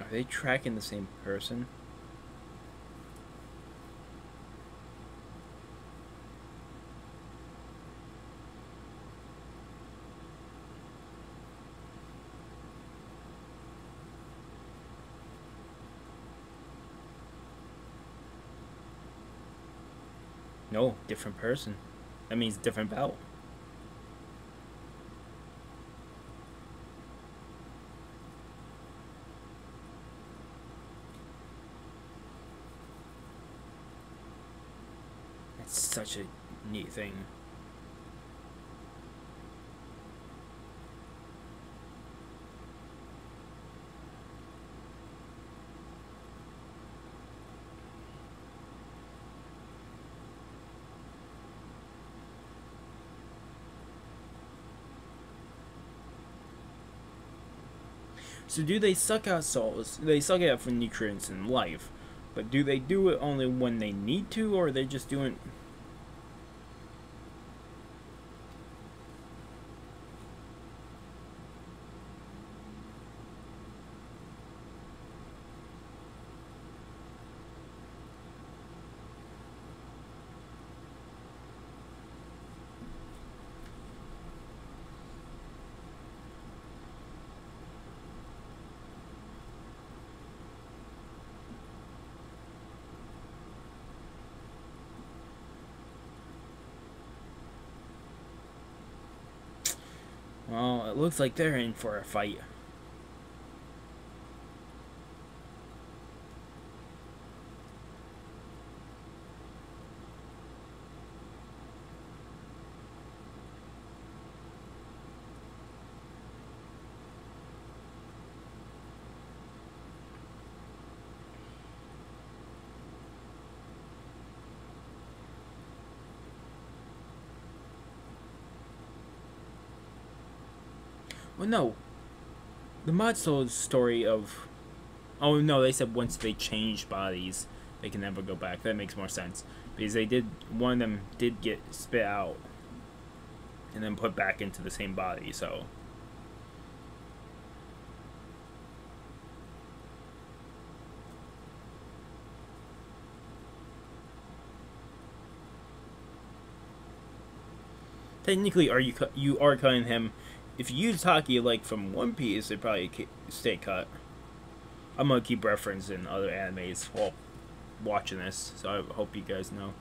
Speaker 1: Are they tracking the same person? No, different person. That means different battle. That's such a neat thing. So do they suck out souls? They suck out for nutrients in life, but do they do it only when they need to, or are they just doing? Well, it looks like they're in for a fight. Well, no. The mod the story of. Oh no, they said once they change bodies, they can never go back. That makes more sense because they did. One of them did get spit out, and then put back into the same body. So. Technically, are you you are cutting him if you use Haki like from One Piece, they probably stay cut. I'm gonna keep referencing other animes while watching this, so I hope you guys know.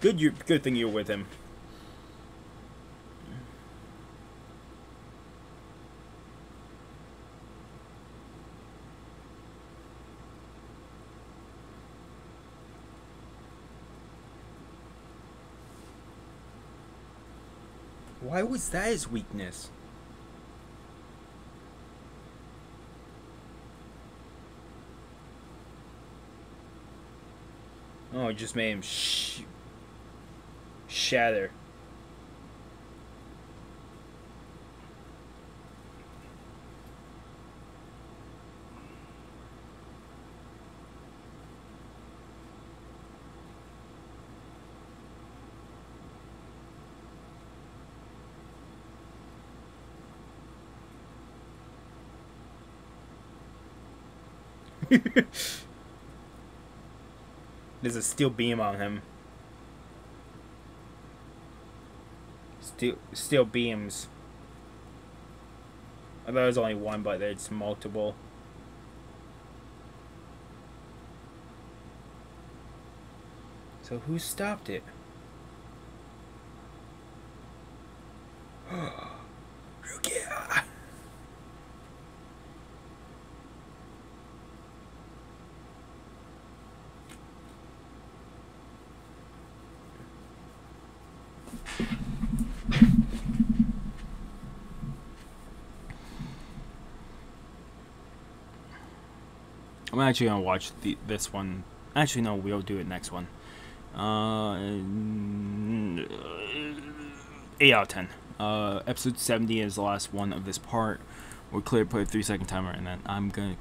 Speaker 1: Good, you good thing you're with him. Why was that his weakness? Oh, it just made him sh- shatter. There's a steel beam on him. Steel steel beams. I thought it was only one, but it's multiple. So who stopped it? Rukia! I'm actually gonna watch the this one. Actually, no, we'll do it next one. Uh, eight out of ten. Uh, episode seventy is the last one of this part. We'll clear play a three second timer, and then I'm gonna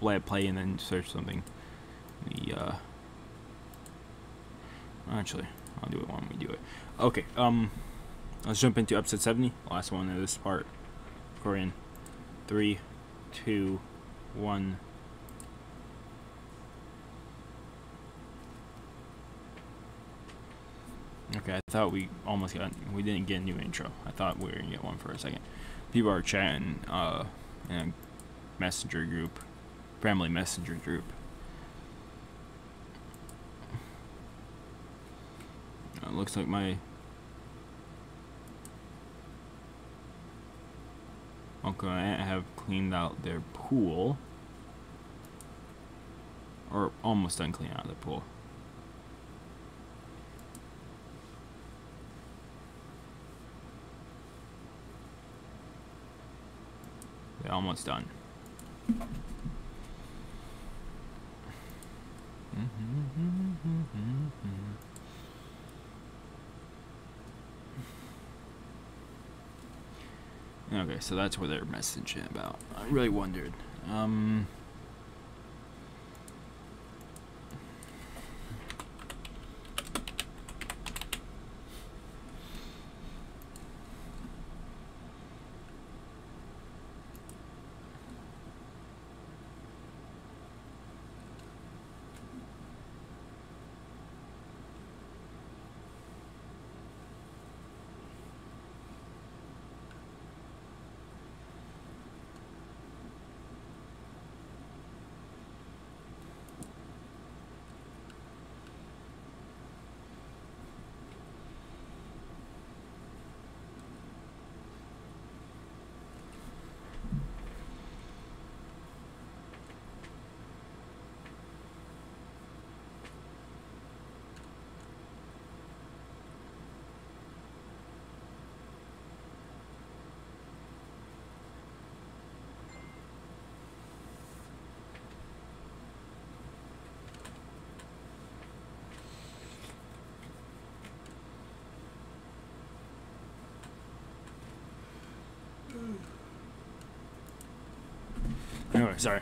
Speaker 1: let it play and then search something. The uh, actually, I'll do it when we do it. Okay. Um, let's jump into episode seventy, last one of this part. Korean. Three, two, one. Okay, I thought we almost got we didn't get a new intro. I thought we were gonna get one for a second. People are chatting uh in a messenger group, family messenger group. It looks like my uncle and aunt have cleaned out their pool, or almost done cleaning out the pool. Almost done. Okay, so that's what they're messaging about. I really wondered. Um, Anyway, sorry.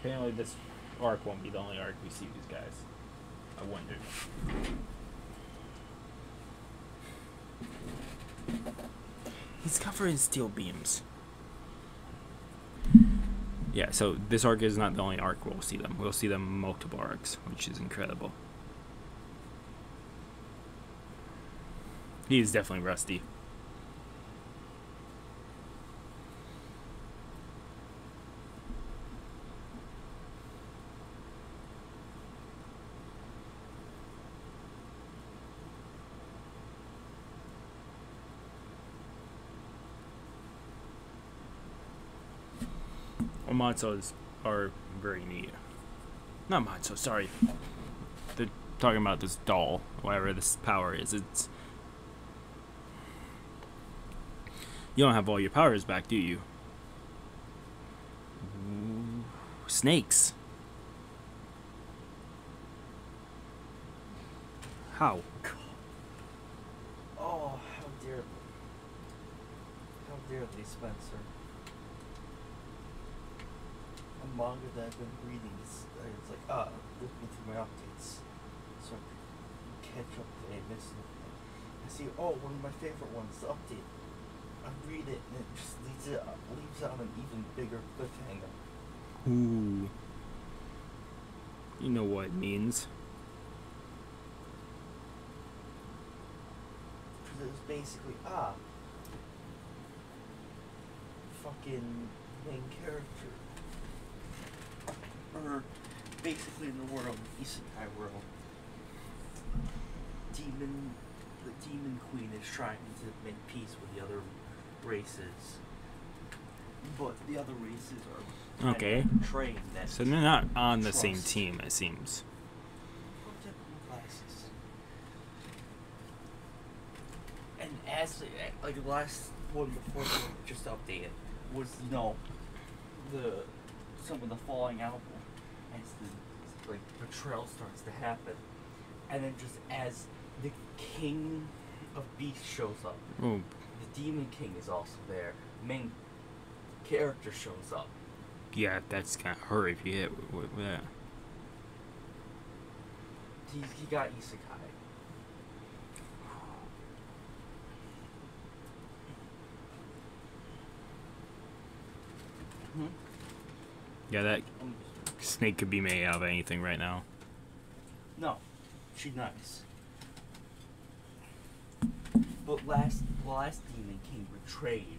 Speaker 1: Apparently, this arc won't be the only arc we see these guys. I wonder. He's covered in steel beams. Yeah, so this arc is not the only arc we'll see them. We'll see them multiple arcs, which is incredible. He is definitely rusty. Amatsos are very neat. Not Matzo, sorry. They're talking about this doll, whatever this power is. It's You don't have all your powers back, do you? Snakes. How?
Speaker 3: Oh, how dare How they, Spencer? A manga that I've been reading is uh, it's like, ah, looking through my updates. So I can catch up to I missed anything. I see, oh, one of my favorite ones, the update.
Speaker 2: I read it and it just leaves it leaves it on an even bigger cliffhanger.
Speaker 1: Ooh. You know what it means.
Speaker 2: Because it was basically ah, fucking main character, or basically in the world, the isekai world, demon, the demon queen is trying to make peace with the other races, but the other races are
Speaker 1: Okay.
Speaker 2: trained that.
Speaker 1: So they're not on the same team, it seems.
Speaker 2: Looked at my glasses. And as like the last one before the one just updated was you know the some of the falling out as the like betrayal starts to happen, and then just as the king of beasts shows up,
Speaker 1: Oh,
Speaker 2: the demon king is also there. Main character shows up.
Speaker 1: yeah, that's kind of hurt if you hit with, with that.
Speaker 2: He he got isekai. Hmm?
Speaker 1: Yeah, that snake could be made out of anything right now.
Speaker 2: No, she's nice. But last last demon king betrayed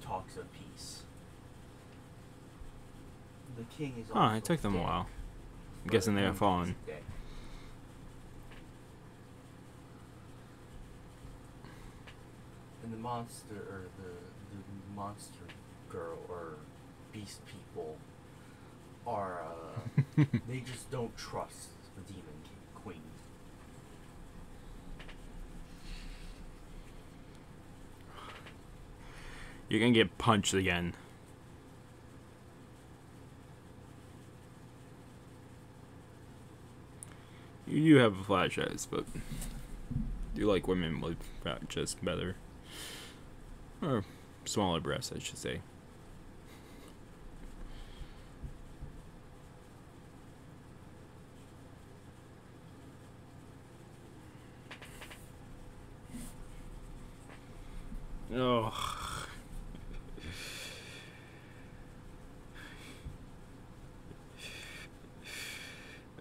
Speaker 2: talks of peace. The king is
Speaker 1: Huh, it took them a while. I'm guessing they have fallen.
Speaker 2: And the monster or the the monster girl or beast people are uh they just don't trust the demon king, queen.
Speaker 1: You're gonna get punched again. You do have a flash chest, but you like women with flat chests better. Or smaller breasts, I should say. Oh.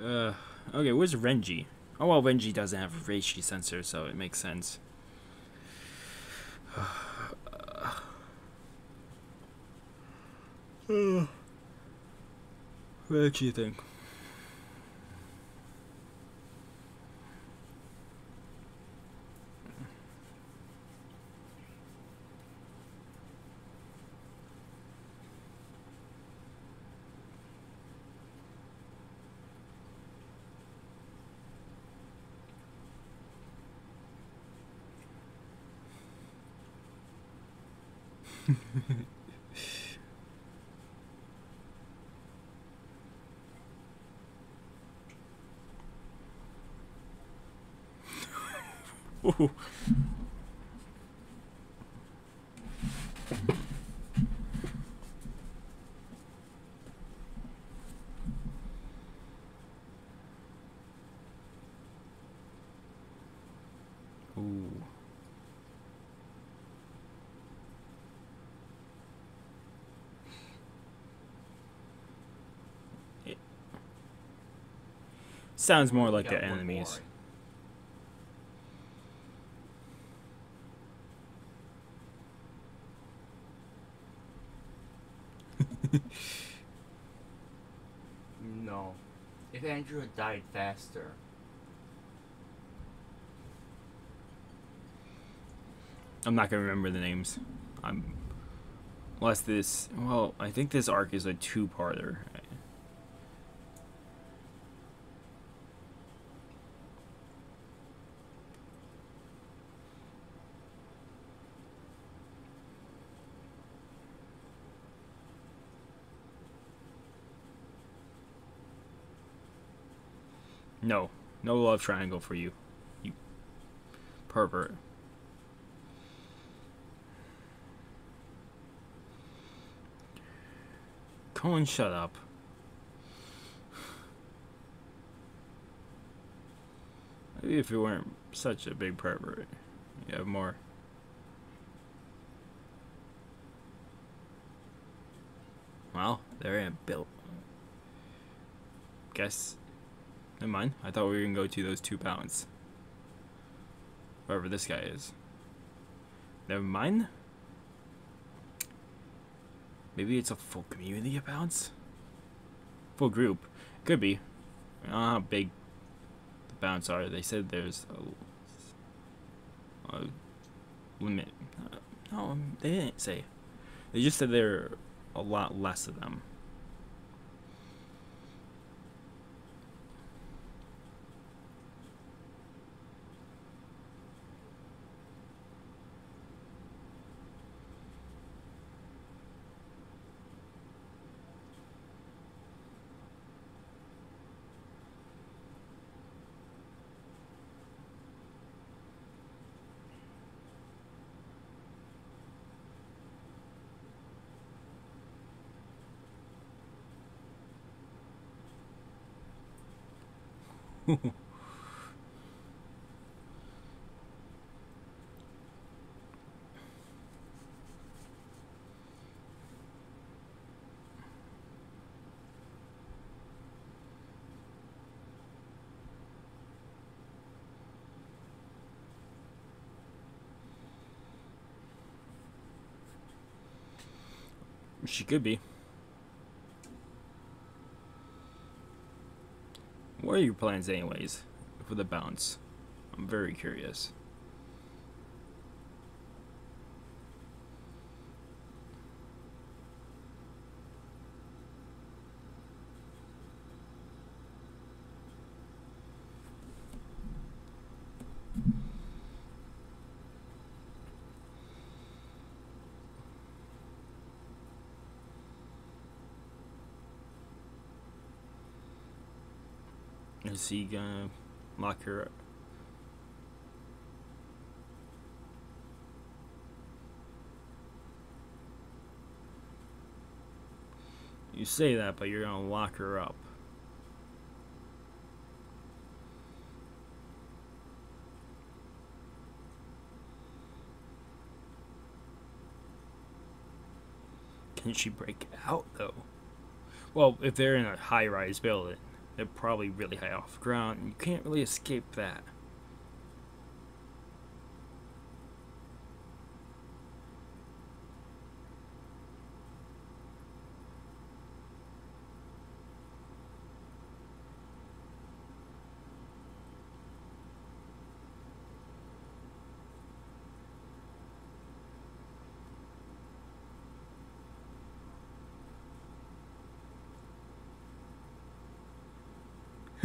Speaker 1: Uh, okay, where's Renji? Oh well, Renji doesn't have a Reishi sensor, so it makes sense. what do Ooh. Ooh. It sounds more like the enemies.
Speaker 4: more.
Speaker 2: No. If Andrew had died faster,
Speaker 1: I'm not gonna remember the names. I'm unless this. Well, I think this arc is a two-parter. No, No love triangle for you. You pervert. Kon, shut up. Maybe if you weren't such a big pervert, you have more. Well, they're built. Guess Never mind. I thought we were gonna go to those two Bounts. Wherever this guy is. Never mind. Maybe it's a full community of Bounts? Full group. Could be. I don't know how big the Bounts are. They said there's a, a limit. Uh, no, they didn't say. They just said there are a lot less of them. She could be. What are your plans, anyways, for the Bounts? I'm very curious. He gonna lock her up? You say that, but you're gonna lock her up. Can she break out, though? Well, if they're in a high rise building, they're probably really high off the ground, and you can't really escape that.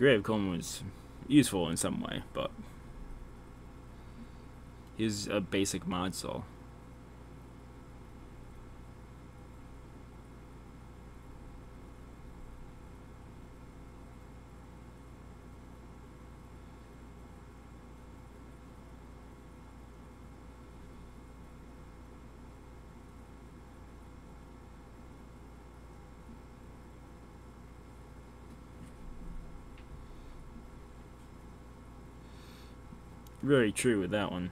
Speaker 1: If Coleman was useful in some way, but he's a basic mod, so. Very true with that one.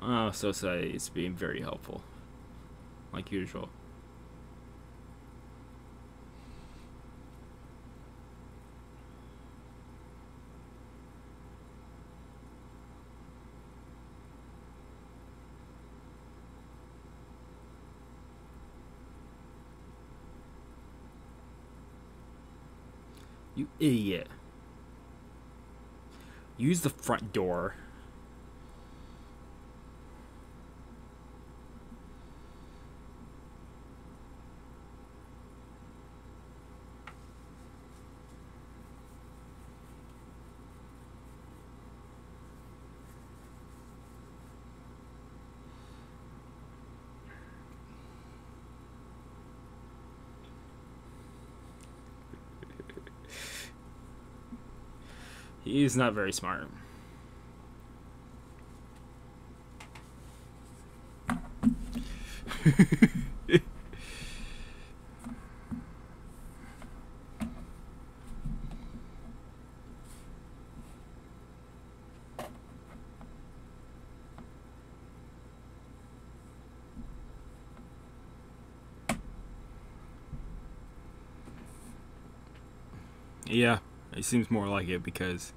Speaker 1: Oh, so sorry. It's been very helpful, like usual. idiot. Use the front door. He's not very smart. yeah, it seems more like it because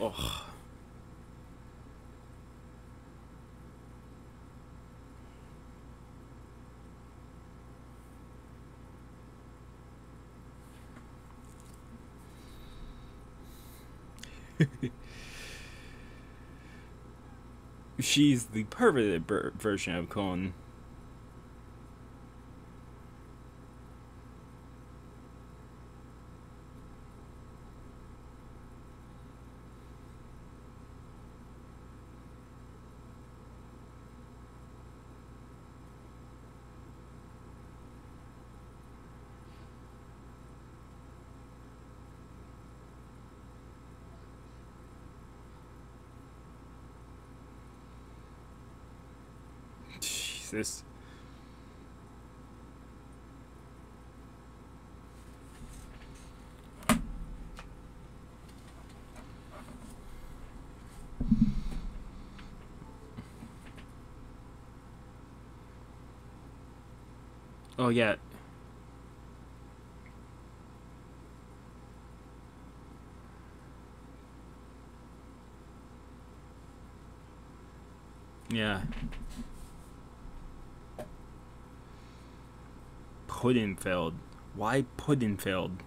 Speaker 1: Oh. She's the perverted version of Kon. Jesus. Oh. Yeah. Puddinfeld. Why Puddinfeld?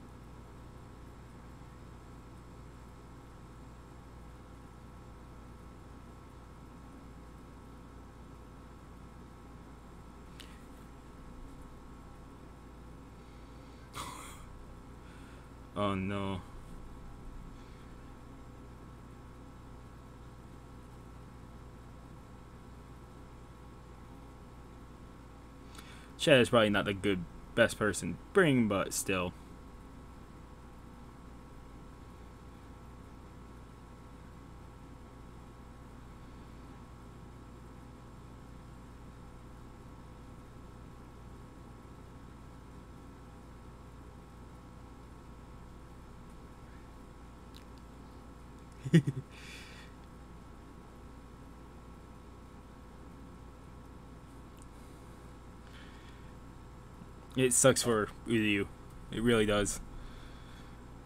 Speaker 1: oh no. Chad is probably not the good best person bring, but still. It sucks for Uryu. It really does.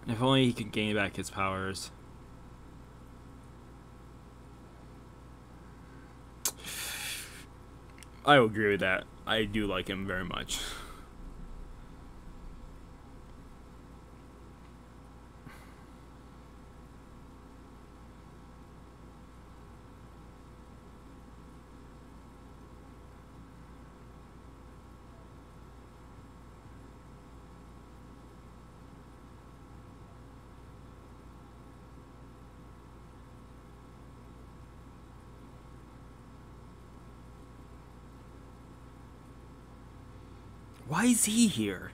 Speaker 1: If only he could gain back his powers. I agree with that. I do like him very much. Why is he here?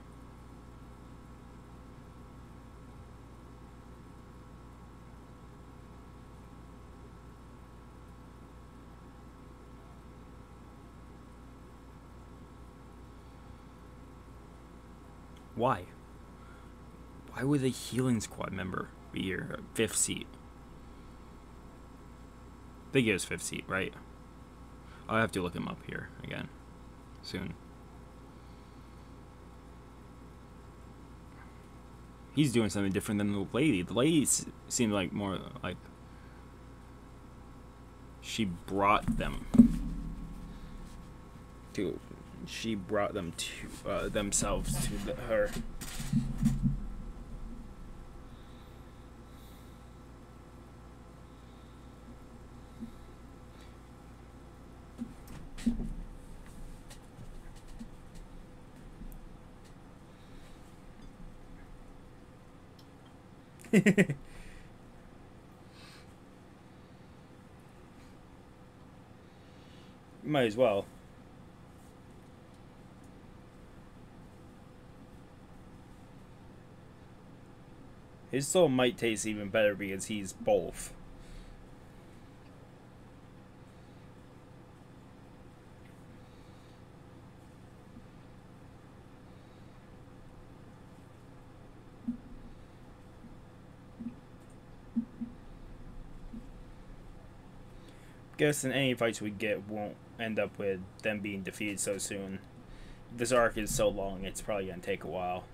Speaker 1: Why? Why would a healing squad member be here? Fifth seat. They give us fifth seat, right? I'll have to look him up here again soon. He's doing something different than the lady. The lady seemed like more like she brought them to she brought them to uh, themselves to the, her. Might as well. His soul might taste even better because he's both. Guessing any fights we get won't end up with them being defeated so soon. This arc is so long, it's probably gonna take a while.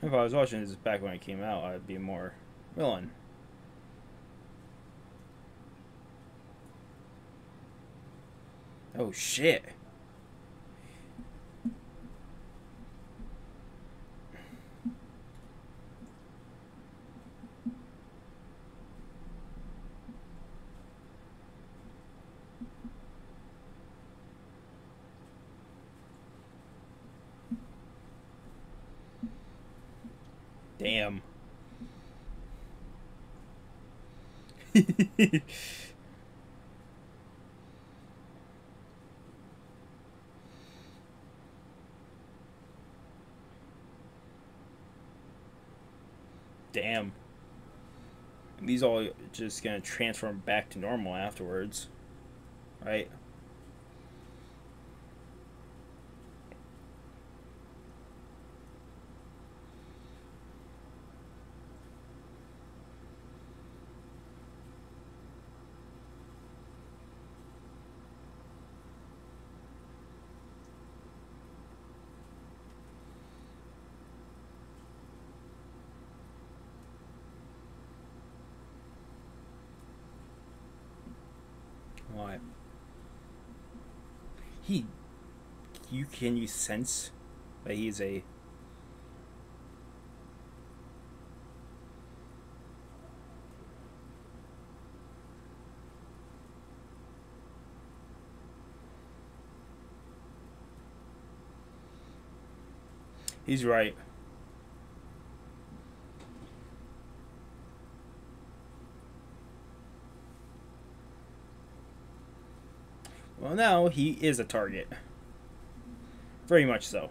Speaker 1: If I was watching this back when it came out, I'd be more willing. Oh shit. Damn. Damn. These all just gonna transform back to normal afterwards. Right? What? He. You can you sense that he's a. He's right. Well, now he is a target. Very much so.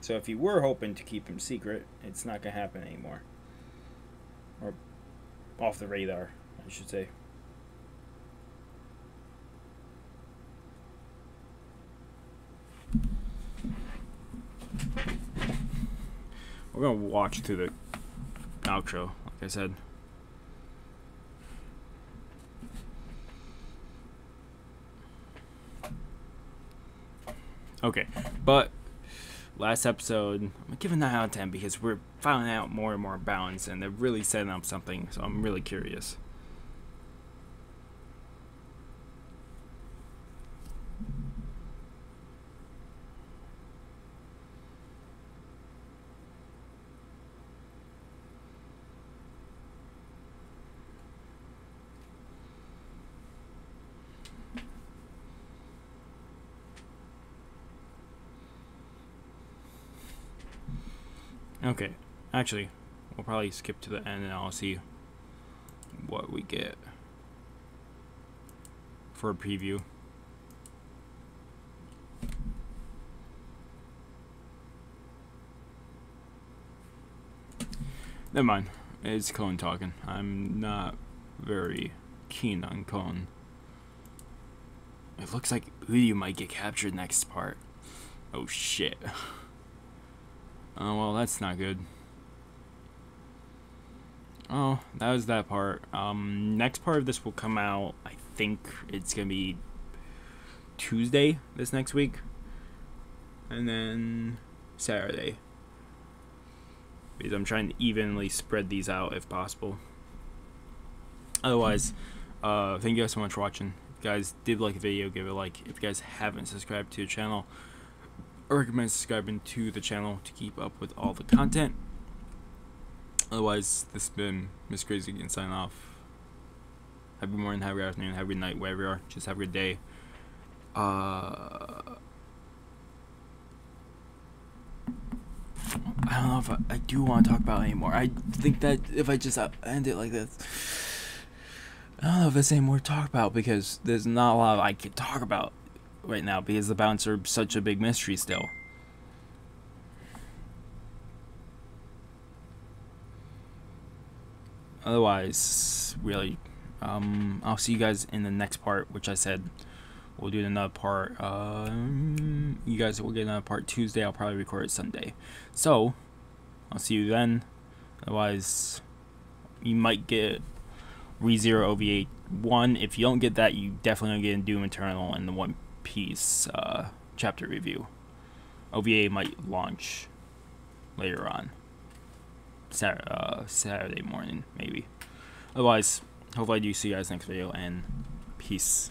Speaker 1: So if you were hoping to keep him secret, it's not going to happen anymore. Or off the radar, I should say. We're going to watch through the outro, like I said. Okay, but last episode, I'm giving 9 out of 10 because we're finding out more and more Bounts and they're really setting up something, so I'm really curious. Okay, actually, we'll probably skip to the end and I'll see what we get for a preview. Never mind. It's Kon talking. I'm not very keen on Kon. It looks like Uryu might get captured next part. Oh shit. Oh, well, that's not good. Oh, that was that part. Um, next part of this will come out, I think it's to be Tuesday this next week. And then Saturday. because I'm trying to evenly spread these out if possible. Otherwise, uh, thank you guys so much for watching. If you guys did like the video, give it a like. If you guys haven't subscribed to the channel, I recommend subscribing to the channel to keep up with all the content. Otherwise, this has been Mr Crazy Deakon signing off. Have a good morning, have a good afternoon, have a good night, wherever you are. Just have a good day. Uh, I don't know if I, I do want to talk about it anymore. I think that if I just uh, end it like this, I don't know if there's any more to talk about because there's not a lot I could talk about right now because the bouncer is such a big mystery still. Otherwise, really, um, I'll see you guys in the next part, which I said we'll do another part. Um, you guys will get another part Tuesday. I'll probably record it Sunday. So, I'll see you then. Otherwise, you might get ReZero OVA 1. If you don't get that, you definitely don't get Doom Eternal and the One Piece uh, chapter review. OVA might launch later on. Saturday, uh, Saturday morning, maybe. Otherwise, hopefully I do see you guys next video, and peace.